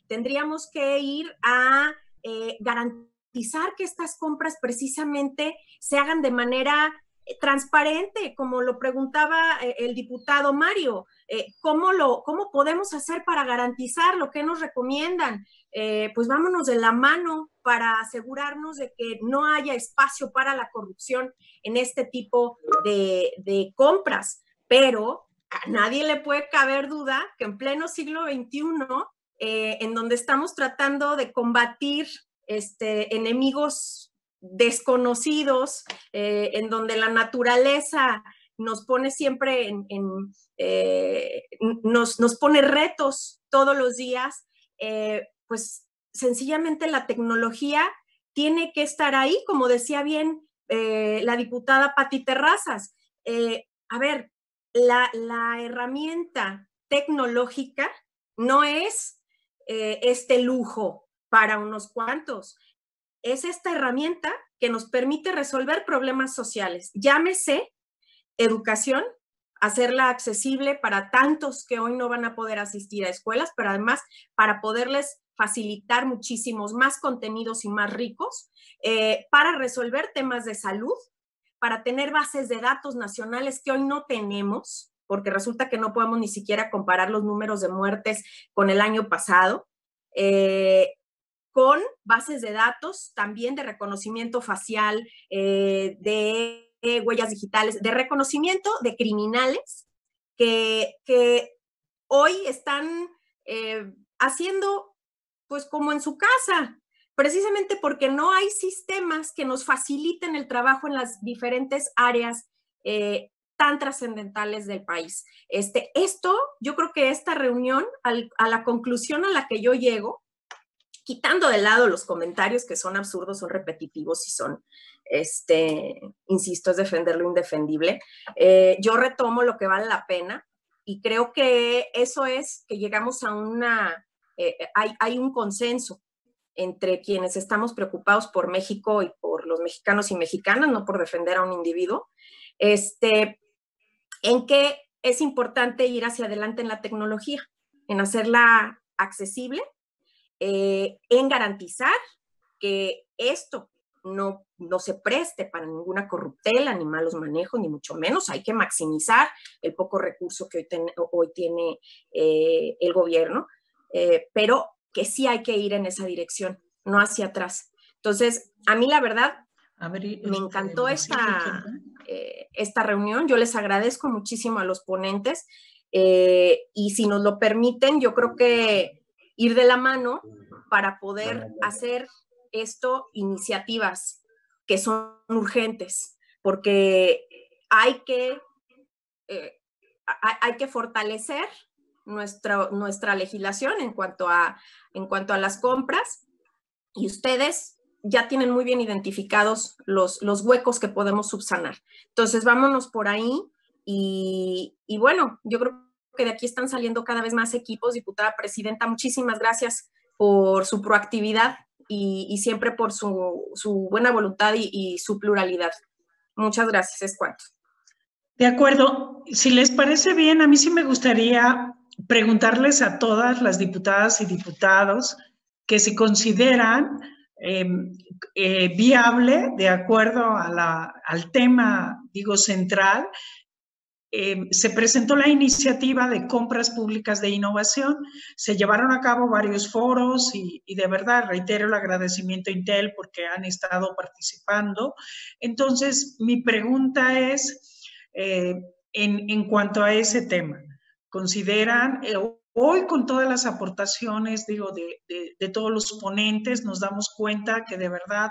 Tendríamos que ir a eh, garantizar que estas compras precisamente se hagan de manera transparente, como lo preguntaba el diputado Mario. Eh, ¿cómo, lo, ¿cómo podemos hacer para garantizar lo que nos recomiendan? Eh, pues vámonos de la mano para asegurarnos de que no haya espacio para la corrupción en este tipo de, compras. Pero a nadie le puede caber duda que en pleno siglo XXI, eh, en donde estamos tratando de combatir este, enemigos desconocidos, en donde la naturaleza nos pone siempre en, eh, nos, pone retos todos los días, eh, pues sencillamente la tecnología tiene que estar ahí, como decía bien eh, la diputada Pati Terrazas. a ver, la, la, herramienta tecnológica no es este lujo para unos cuantos, es esta herramienta que nos permite resolver problemas sociales. Llámese educación, hacerla accesible para tantos que hoy no van a poder asistir a escuelas, pero además para poderles facilitar muchísimos más contenidos y más ricos, eh, para resolver temas de salud, para tener bases de datos nacionales que hoy no tenemos, porque resulta que no podemos ni siquiera comparar los números de muertes con el año pasado. Eh, con bases de datos también de reconocimiento facial, eh, de huellas digitales, de reconocimiento de criminales que, hoy están eh, haciendo pues como en su casa, precisamente porque no hay sistemas que nos faciliten el trabajo en las diferentes áreas eh, tan trascendentales del país. Este, esto, yo creo que esta reunión, a la conclusión a la que yo llego, quitando de lado los comentarios que son absurdos, son repetitivos y son, este, insisto, es defender lo indefendible, eh, yo retomo lo que vale la pena y creo que eso es que llegamos a una, eh, hay, hay un consenso entre quienes estamos preocupados por México y por los mexicanos y mexicanas, no por defender a un individuo, este, en que es importante ir hacia adelante en la tecnología, en hacerla accesible, eh, en garantizar que esto no, no se preste para ninguna corruptela, ni malos manejos, ni mucho menos. Hay que maximizar el poco recurso que hoy, tiene eh, el gobierno, eh, pero que sí hay que ir en esa dirección, no hacia atrás. Entonces, a mí la verdad, me este, encantó esta, esta reunión. Yo les agradezco muchísimo a los ponentes y si nos lo permiten, yo creo que ir de la mano para poder hacer esto iniciativas que son urgentes, porque hay que, eh, hay, que fortalecer nuestra, nuestra legislación en cuanto, a, en cuanto a las compras y ustedes ya tienen muy bien identificados los, los huecos que podemos subsanar. Entonces, vámonos por ahí y, y bueno, yo creo que de aquí están saliendo cada vez más equipos. Diputada Presidenta, muchísimas gracias por su proactividad y, siempre por su, buena voluntad y, su pluralidad. Muchas gracias, es. De acuerdo. Si les parece bien, a mí sí me gustaría preguntarles a todas las diputadas y diputados que se consideran em, eh, viable de acuerdo al tema, digo, central, Em, se presentó la iniciativa de compras públicas de innovación, se llevaron a cabo varios foros y, de verdad reitero el agradecimiento a Intel porque han estado participando. Entonces, mi pregunta es, eh, en, cuanto a ese tema, ¿consideran, eh, hoy con todas las aportaciones, digo, de, de todos los ponentes, nos damos cuenta que de verdad,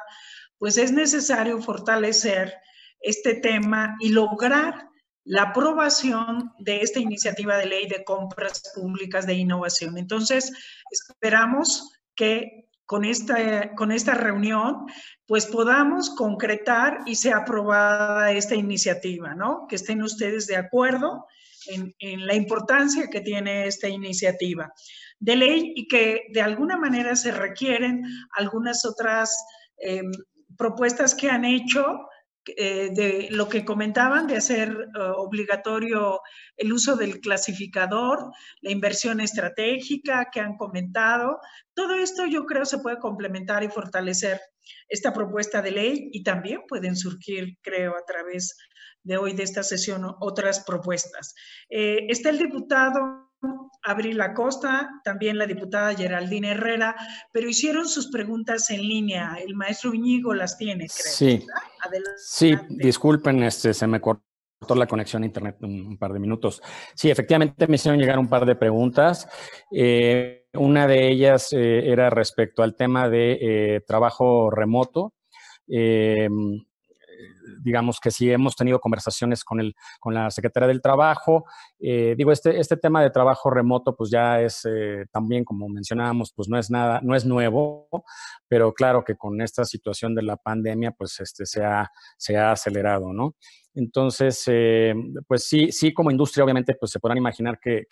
pues es necesario fortalecer este tema y lograr la aprobación de esta iniciativa de ley de compras públicas de innovación. Entonces, esperamos que con esta, con esta reunión, pues podamos concretar y sea aprobada esta iniciativa, ¿no? Que estén ustedes de acuerdo en, la importancia que tiene esta iniciativa de ley y que de alguna manera se requieren algunas otras em, propuestas que han hecho eh, de lo que comentaban de hacer eh, obligatorio el uso del clasificador, la inversión estratégica que han comentado, todo esto yo creo se puede complementar y fortalecer esta propuesta de ley y también pueden surgir, creo, a través de hoy de esta sesión otras propuestas. Eh, está el diputado Abril Acosta, también la diputada Geraldine Herrera, pero hicieron sus preguntas en línea. El maestro Iñigo las tiene, creo. Sí, sí disculpen, este, se me cortó la conexión a internet un, par de minutos. Sí, efectivamente me hicieron llegar un par de preguntas. Eh, una de ellas eh, era respecto al tema de eh, trabajo remoto digamos que sí hemos tenido conversaciones con, el, con la Secretaría del Trabajo. Eh, digo, este, este tema de trabajo remoto, pues ya es eh, también, como mencionábamos, pues no es nada, no es nuevo, pero claro que con esta situación de la pandemia, pues este se ha, se ha acelerado, ¿no? Entonces, eh, pues sí, sí, como industria, obviamente, pues se podrán imaginar que,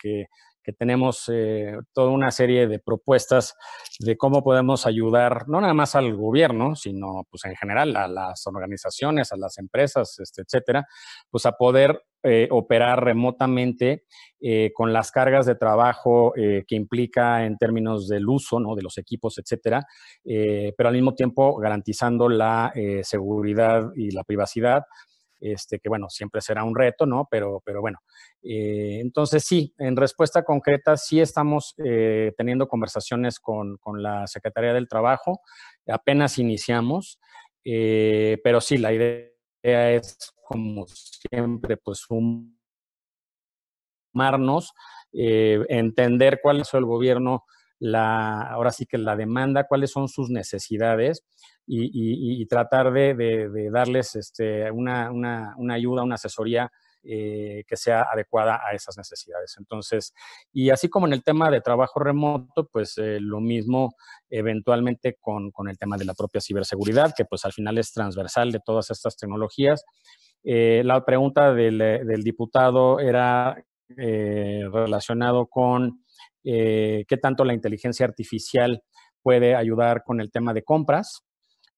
que tenemos eh, toda una serie de propuestas de cómo podemos ayudar, no nada más al gobierno, sino pues en general a las organizaciones, a las empresas, este, etcétera, pues a poder eh, operar remotamente eh, con las cargas de trabajo que implica en términos del uso ¿no? de los equipos, etcétera, pero al mismo tiempo garantizando la seguridad y la privacidad este, que bueno, siempre será un reto, ¿no? Pero, pero bueno, eh, entonces sí, en respuesta concreta, sí estamos eh, teniendo conversaciones con, con, la Secretaría del Trabajo, apenas iniciamos, pero sí, la idea es, como siempre, pues sumarnos, entender cuál es el gobierno la, ahora sí que la demanda, cuáles son sus necesidades y, tratar de, darles este, una, ayuda, una asesoría eh, que sea adecuada a esas necesidades. Entonces, y así como en el tema de trabajo remoto, pues eh, lo mismo eventualmente con, el tema de la propia ciberseguridad, que pues al final es transversal de todas estas tecnologías. Eh, la pregunta del, diputado era relacionado con eh, qué tanto la inteligencia artificial puede ayudar con el tema de compras.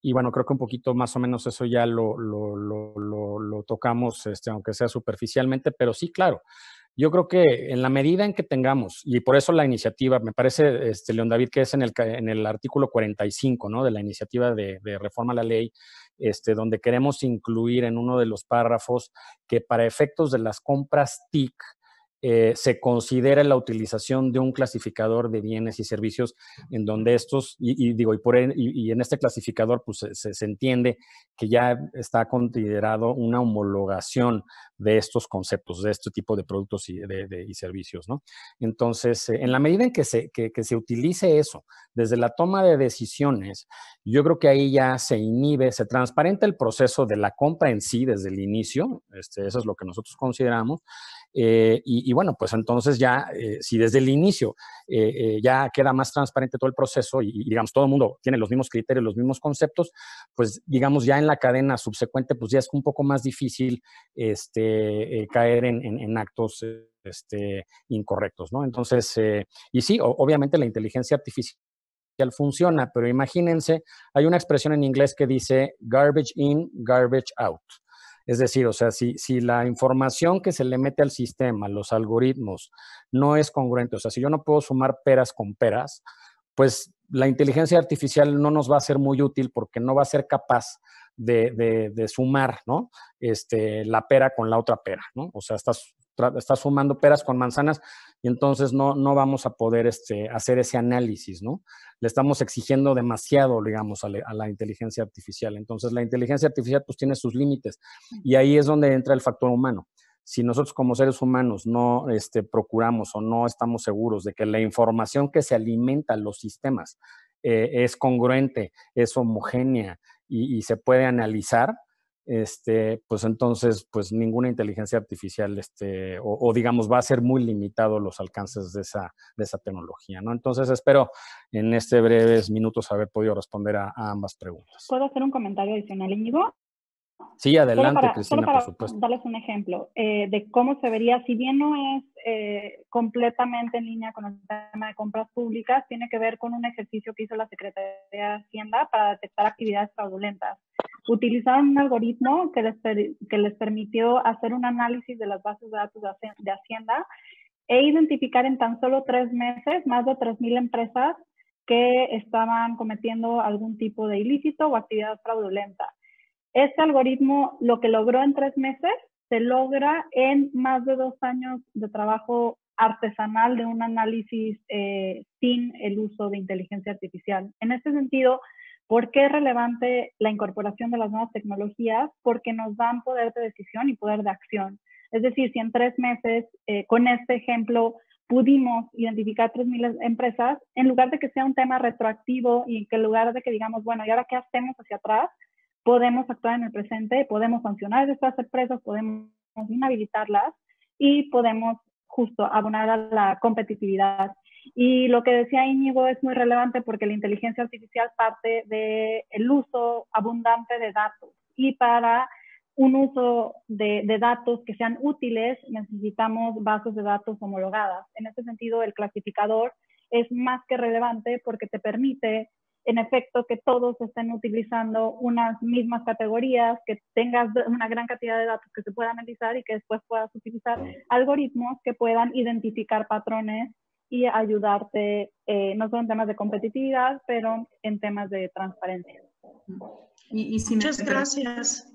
Y bueno, creo que un poquito más o menos eso ya lo, tocamos, este, aunque sea superficialmente, pero sí, claro. Yo creo que en la medida en que tengamos, y por eso la iniciativa, me parece, este, León David, que es en el, en el artículo 45 ¿no? de la iniciativa de, de, reforma a la ley, este, donde queremos incluir en uno de los párrafos que para efectos de las compras TIC, eh, se considera la utilización de un clasificador de bienes y servicios en donde estos, y, digo, y, por, y, en este clasificador pues se, entiende que ya está considerado una homologación de estos conceptos, de este tipo de productos y, de, servicios, ¿no? Entonces, eh, en la medida en que se, que, se utilice eso desde la toma de decisiones, yo creo que ahí ya se inhibe, se transparenta el proceso de la compra en sí desde el inicio, este, eso es lo que nosotros consideramos, eh, y, bueno, pues entonces ya, eh, si desde el inicio eh, ya queda más transparente todo el proceso y, digamos, todo el mundo tiene los mismos criterios, los mismos conceptos, pues digamos, ya en la cadena subsecuente, pues ya es un poco más difícil este, caer en, actos este, incorrectos, ¿no? Entonces, y sí, obviamente la inteligencia artificial funciona, pero imagínense, hay una expresión en inglés que dice garbage in, garbage out. Es decir, o sea, si, si la información que se le mete al sistema, los algoritmos, no es congruente, o sea, si yo no puedo sumar peras con peras, pues la inteligencia artificial no nos va a ser muy útil porque no va a ser capaz de, de, sumar, ¿no? Este, la pera con la otra pera, ¿no? O sea, estás está sumando peras con manzanas y entonces no, no vamos a poder este, hacer ese análisis, ¿no? Le estamos exigiendo demasiado, digamos, a, la inteligencia artificial. Entonces, la inteligencia artificial pues tiene sus límites y ahí es donde entra el factor humano. Si nosotros como seres humanos no este, procuramos o no estamos seguros de que la información que se alimenta a los sistemas eh, es congruente, es homogénea y se puede analizar, este, pues entonces, pues ninguna inteligencia artificial, este, o, digamos, va a ser muy limitado los alcances de esa, de esa tecnología, ¿no? Entonces, espero en este breves minutos haber podido responder a, ambas preguntas. ¿Puedo hacer un comentario adicional, Íñigo? Sí, adelante, Cristina, por supuesto. Darles un ejemplo eh, de cómo se vería, si bien no es eh, completamente en línea con el tema de compras públicas, tiene que ver con un ejercicio que hizo la Secretaría de Hacienda para detectar actividades fraudulentas. Utilizaron un algoritmo que les, que les permitió hacer un análisis de las bases de datos de Hacienda e identificar en tan solo tres meses más de 3.000 empresas que estaban cometiendo algún tipo de ilícito o actividad fraudulenta. Este algoritmo lo que logró en tres meses se logra en más de dos años de trabajo artesanal de un análisis eh, sin el uso de inteligencia artificial. En este sentido, ¿por qué es relevante la incorporación de las nuevas tecnologías? Porque nos dan poder de decisión y poder de acción. Es decir, si en tres meses, eh, con este ejemplo, pudimos identificar 3.000 empresas, en lugar de que sea un tema retroactivo y que en lugar de que digamos, bueno, ¿y ahora qué hacemos hacia atrás? podemos actuar en el presente, podemos sancionar a estas empresas, podemos inhabilitarlas y podemos justo abonar a la competitividad. Y lo que decía Íñigo es muy relevante porque la inteligencia artificial parte del el uso abundante de datos y para un uso de, de, datos que sean útiles necesitamos bases de datos homologadas. En ese sentido, el clasificador es más que relevante porque te permite en efecto que todos estén utilizando unas mismas categorías, que tengas una gran cantidad de datos que se puedan analizar y que después puedas utilizar algoritmos que puedan identificar patrones y ayudarte eh, no solo en temas de competitividad, pero en temas de transparencia. Muchas gracias.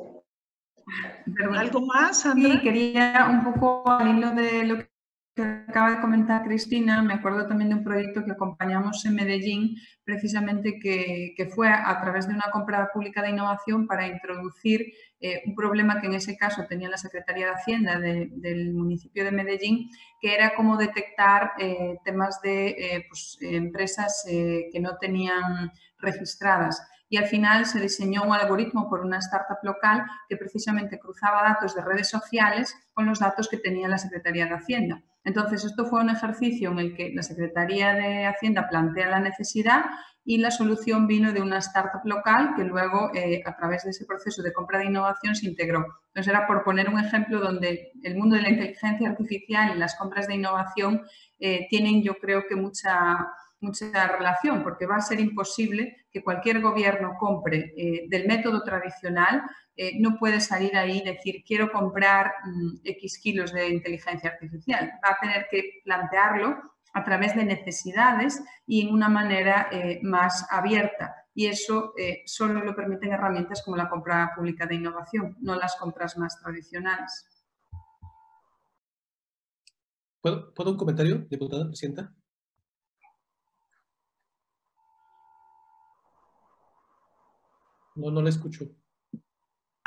¿Algo más, Sandra? Sí, quería un poco al hilo de lo que que acaba de comentar Cristina, me acuerdo también de un proyecto que acompañamos en Medellín, precisamente que, fue a través de una compra pública de innovación para introducir eh, un problema que en ese caso tenía la Secretaría de Hacienda del municipio de Medellín, que era cómo detectar eh, temas de eh, pues, empresas que no tenían registradas y al final se diseñó un algoritmo por una startup local que precisamente cruzaba datos de redes sociales con los datos que tenía la Secretaría de Hacienda. Entonces, esto fue un ejercicio en el que la Secretaría de Hacienda plantea la necesidad y la solución vino de una startup local que luego, eh, a través de ese proceso de compra de innovación, se integró. Entonces, era por poner un ejemplo donde el mundo de la inteligencia artificial y las compras de innovación eh, tienen, yo creo que, mucha mucha relación, porque va a ser imposible que cualquier gobierno compre eh, del método tradicional. Eh, no puede salir ahí y decir, quiero comprar mm, X kilos de inteligencia artificial. Va a tener que plantearlo a través de necesidades y en una manera eh, más abierta. Y eso solo lo permiten herramientas como la compra pública de innovación, no las compras más tradicionales. ¿Puedo, ¿puedo un comentario, diputada, presidenta? No, no la escucho.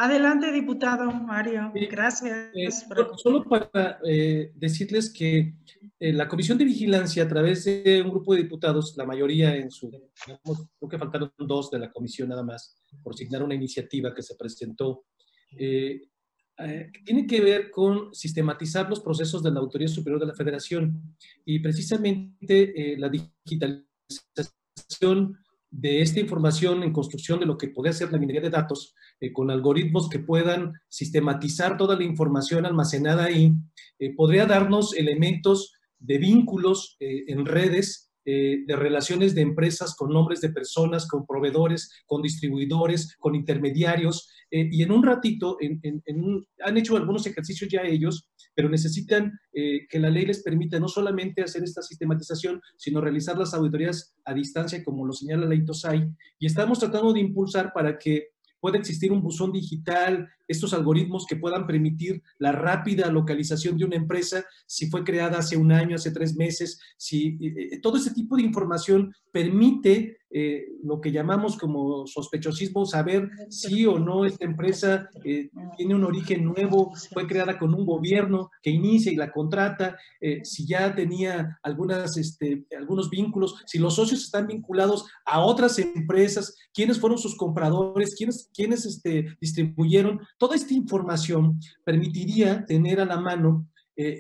Adelante, diputado Mario. Gracias. Eh, solo para eh, decirles que eh, la Comisión de Vigilancia, a través de un grupo de diputados, la mayoría en su, creo que faltaron dos de la comisión nada más, por signar una iniciativa que se presentó, tiene que ver con sistematizar los procesos de la Autoridad Superior de la Federación y precisamente la digitalización de esta información en construcción de lo que puede ser la minería de datos, eh, con algoritmos que puedan sistematizar toda la información almacenada ahí, eh, podría darnos elementos de vínculos eh, en redes de relaciones de empresas con nombres de personas, con proveedores, con distribuidores, con intermediarios. Eh, y en un ratito, han hecho algunos ejercicios ya ellos, pero necesitan eh, que la ley les permita no solamente hacer esta sistematización, sino realizar las auditorías a distancia, como lo señala la ITOSAI. Y estamos tratando de impulsar para que puede existir un buzón digital, estos algoritmos que puedan permitir la rápida localización de una empresa, si fue creada hace un año, hace tres meses, si eh, eh, todo ese tipo de información permite eh, lo que llamamos como sospechosismo, saber si o no esta empresa tiene un origen nuevo, fue creada con un gobierno que inicia y la contrata, si ya tenía algunas, este, algunos vínculos, si los socios están vinculados a otras empresas, quiénes fueron sus compradores, quiénes, quiénes este, distribuyeron. Toda esta información permitiría tener a la mano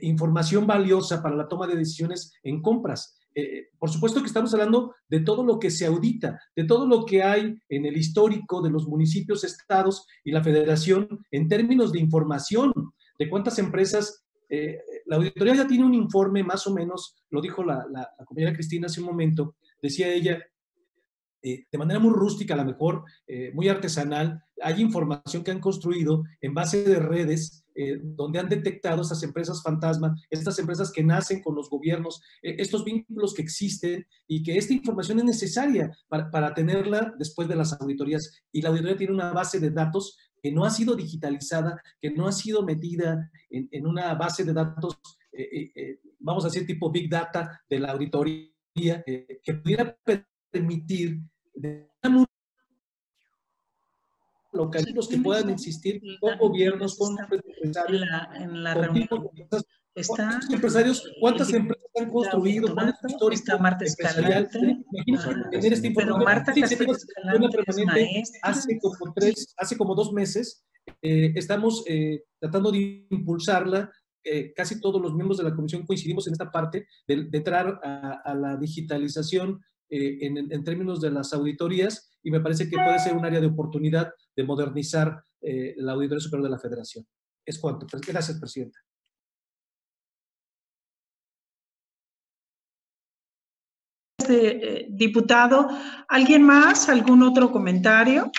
información valiosa para la toma de decisiones en compras. Eh, por supuesto que estamos hablando de todo lo que se audita, de todo lo que hay en el histórico de los municipios, estados y la federación en términos de información, de cuántas empresas. Eh, la auditoría ya tiene un informe más o menos, lo dijo la, compañera Cristina hace un momento, decía ella, eh, de manera muy rústica, a lo mejor muy artesanal, hay información que han construido en base de redes eh, donde han detectado estas empresas fantasma, estas empresas que nacen con los gobiernos, eh, estos vínculos que existen y que esta información es necesaria para, tenerla después de las auditorías. Y la auditoría tiene una base de datos que no ha sido digitalizada, que no ha sido metida en, una base de datos, eh, vamos a decir, tipo Big Data de la auditoría, que pudiera permitir de locales que puedan existir con gobiernos, con empresarios. En la, reunión. ¿Cuántos empresarios, cuántas empresas han construido? ¿Cuántas está Marta Escalante. tener esta información. Marta hace como tres, hace como dos meses, eh, estamos eh, tratando de impulsarla. Eh, casi todos los miembros de la comisión coincidimos en esta parte de, entrar a, a, la digitalización en, en, términos de las auditorías y me parece que puede ser un área de oportunidad de modernizar eh, la Auditoría Superior de la Federación. Es cuanto. Gracias, Presidenta. Eh, diputado, ¿alguien más? ¿Algún otro comentario?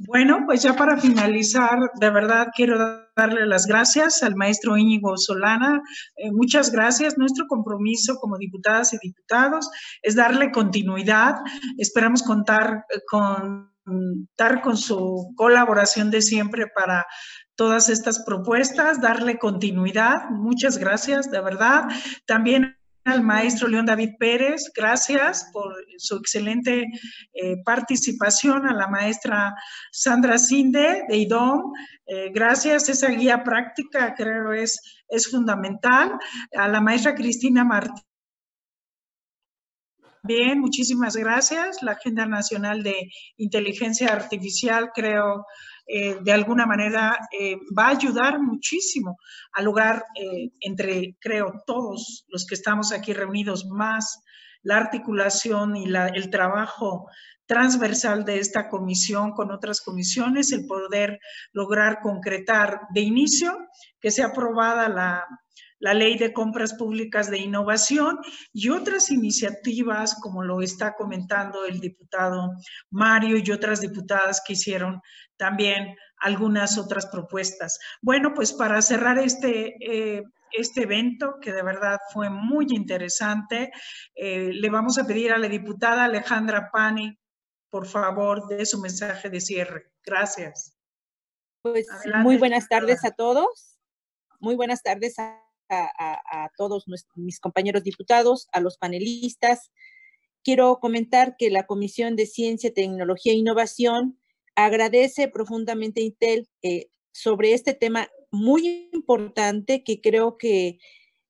Bueno, pues ya para finalizar, de verdad quiero darle las gracias al maestro Íñigo Solana. Eh, muchas gracias. Nuestro compromiso como diputadas y diputados es darle continuidad. Esperamos contar con contar con su colaboración de siempre para todas estas propuestas, darle continuidad. Muchas gracias, de verdad. También al maestro León David Pérez, gracias por su excelente eh, participación, a la maestra Sandra Sinde de IDOM, eh, gracias, esa guía práctica creo es, es fundamental, a la maestra Cristina Martínez. Bien, muchísimas gracias. La Agenda Nacional de Inteligencia Artificial creo eh, de alguna manera eh, va a ayudar muchísimo a lograr eh, entre, creo, todos los que estamos aquí reunidos, más la articulación y la, el trabajo transversal de esta comisión con otras comisiones, el poder lograr concretar de inicio que sea aprobada la, la ley de compras públicas de innovación y otras iniciativas, como lo está comentando el diputado Mario y otras diputadas que hicieron también algunas otras propuestas. Bueno, pues para cerrar este... Eh, este evento, que de verdad fue muy interesante. Eh, le vamos a pedir a la diputada Alejandra Pani, por favor, de su mensaje de cierre. Gracias. Pues muy buenas tardes a todos. Muy buenas tardes a a, todos mis compañeros diputados, a los panelistas. Quiero comentar que la Comisión de Ciencia, Tecnología e Innovación agradece profundamente a Intel eh, sobre este tema muy importante que creo que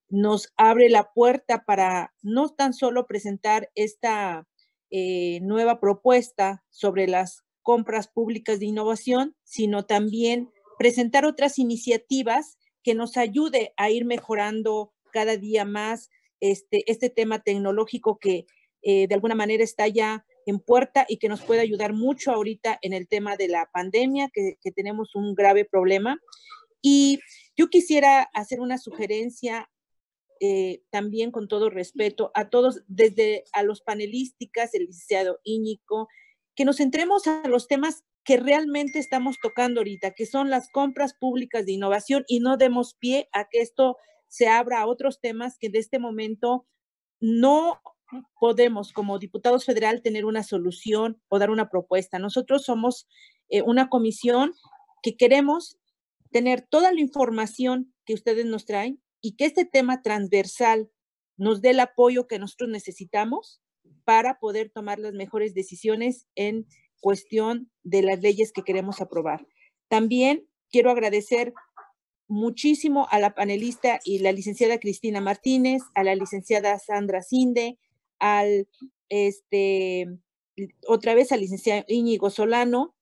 nos abre la puerta para no tan solo presentar esta eh, nueva propuesta sobre las compras públicas de innovación, sino también presentar otras iniciativas que nos ayude a ir mejorando cada día más este, este tema tecnológico que eh, de alguna manera está ya en puerta y que nos puede ayudar mucho ahorita en el tema de la pandemia, que, tenemos un grave problema. Y yo quisiera hacer una sugerencia eh, también con todo respeto a todos, desde a los panelistas, el licenciado Íñico, que nos centremos a los temas que realmente estamos tocando ahorita, que son las compras públicas de innovación y no demos pie a que esto se abra a otros temas que de este momento no podemos como diputados federal tener una solución o dar una propuesta. Nosotros somos eh, una comisión que queremos tener toda la información que ustedes nos traen y que este tema transversal nos dé el apoyo que nosotros necesitamos para poder tomar las mejores decisiones en cuestión de las leyes que queremos aprobar. También quiero agradecer muchísimo a la panelista y la licenciada Cristina Martínez, a la licenciada Sandra Sinde, al este otra vez al licenciado Íñigo Solano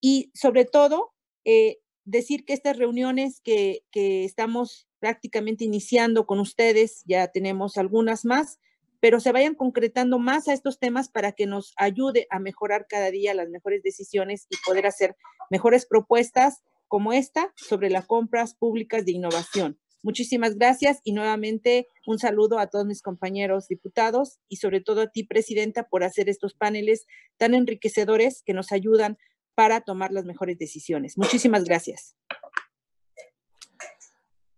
y sobre todo eh, decir que estas reuniones que, que estamos prácticamente iniciando con ustedes, ya tenemos algunas más, pero se vayan concretando más a estos temas para que nos ayude a mejorar cada día las mejores decisiones y poder hacer mejores propuestas como esta sobre las compras públicas de innovación. Muchísimas gracias y nuevamente un saludo a todos mis compañeros diputados y sobre todo a ti, Presidenta, por hacer estos paneles tan enriquecedores que nos ayudan para tomar las mejores decisiones. Muchísimas gracias.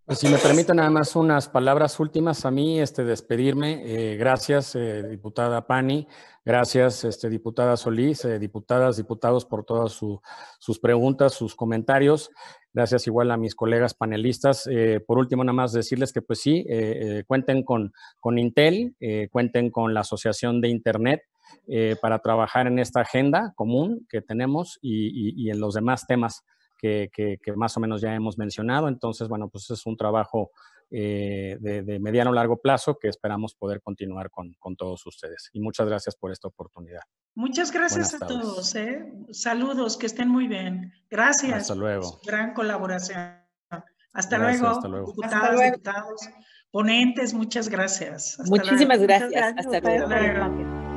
Pues si me permiten nada más unas palabras últimas a mí, este, despedirme. Eh, gracias, eh, diputada Pani. Gracias, este, diputada Solís, eh, diputadas, diputados, por todas sus preguntas, sus comentarios. Gracias igual a mis colegas panelistas. por último, nada más decirles que pues sí, cuenten con, con Intel, cuenten con la Asociación de Internet para trabajar en esta agenda común que tenemos y en los demás temas que, más o menos ya hemos mencionado. Entonces, bueno, pues es un trabajo eh, de, de, mediano o largo plazo que esperamos poder continuar con, con, todos ustedes. Y muchas gracias por esta oportunidad. Muchas gracias a todos. ¿eh? Saludos, que estén muy bien. Gracias. Hasta luego. gran colaboración. Hasta luego, hasta luego. Diputados, diputados, ponentes, muchas gracias. Muchísimas gracias. Hasta luego.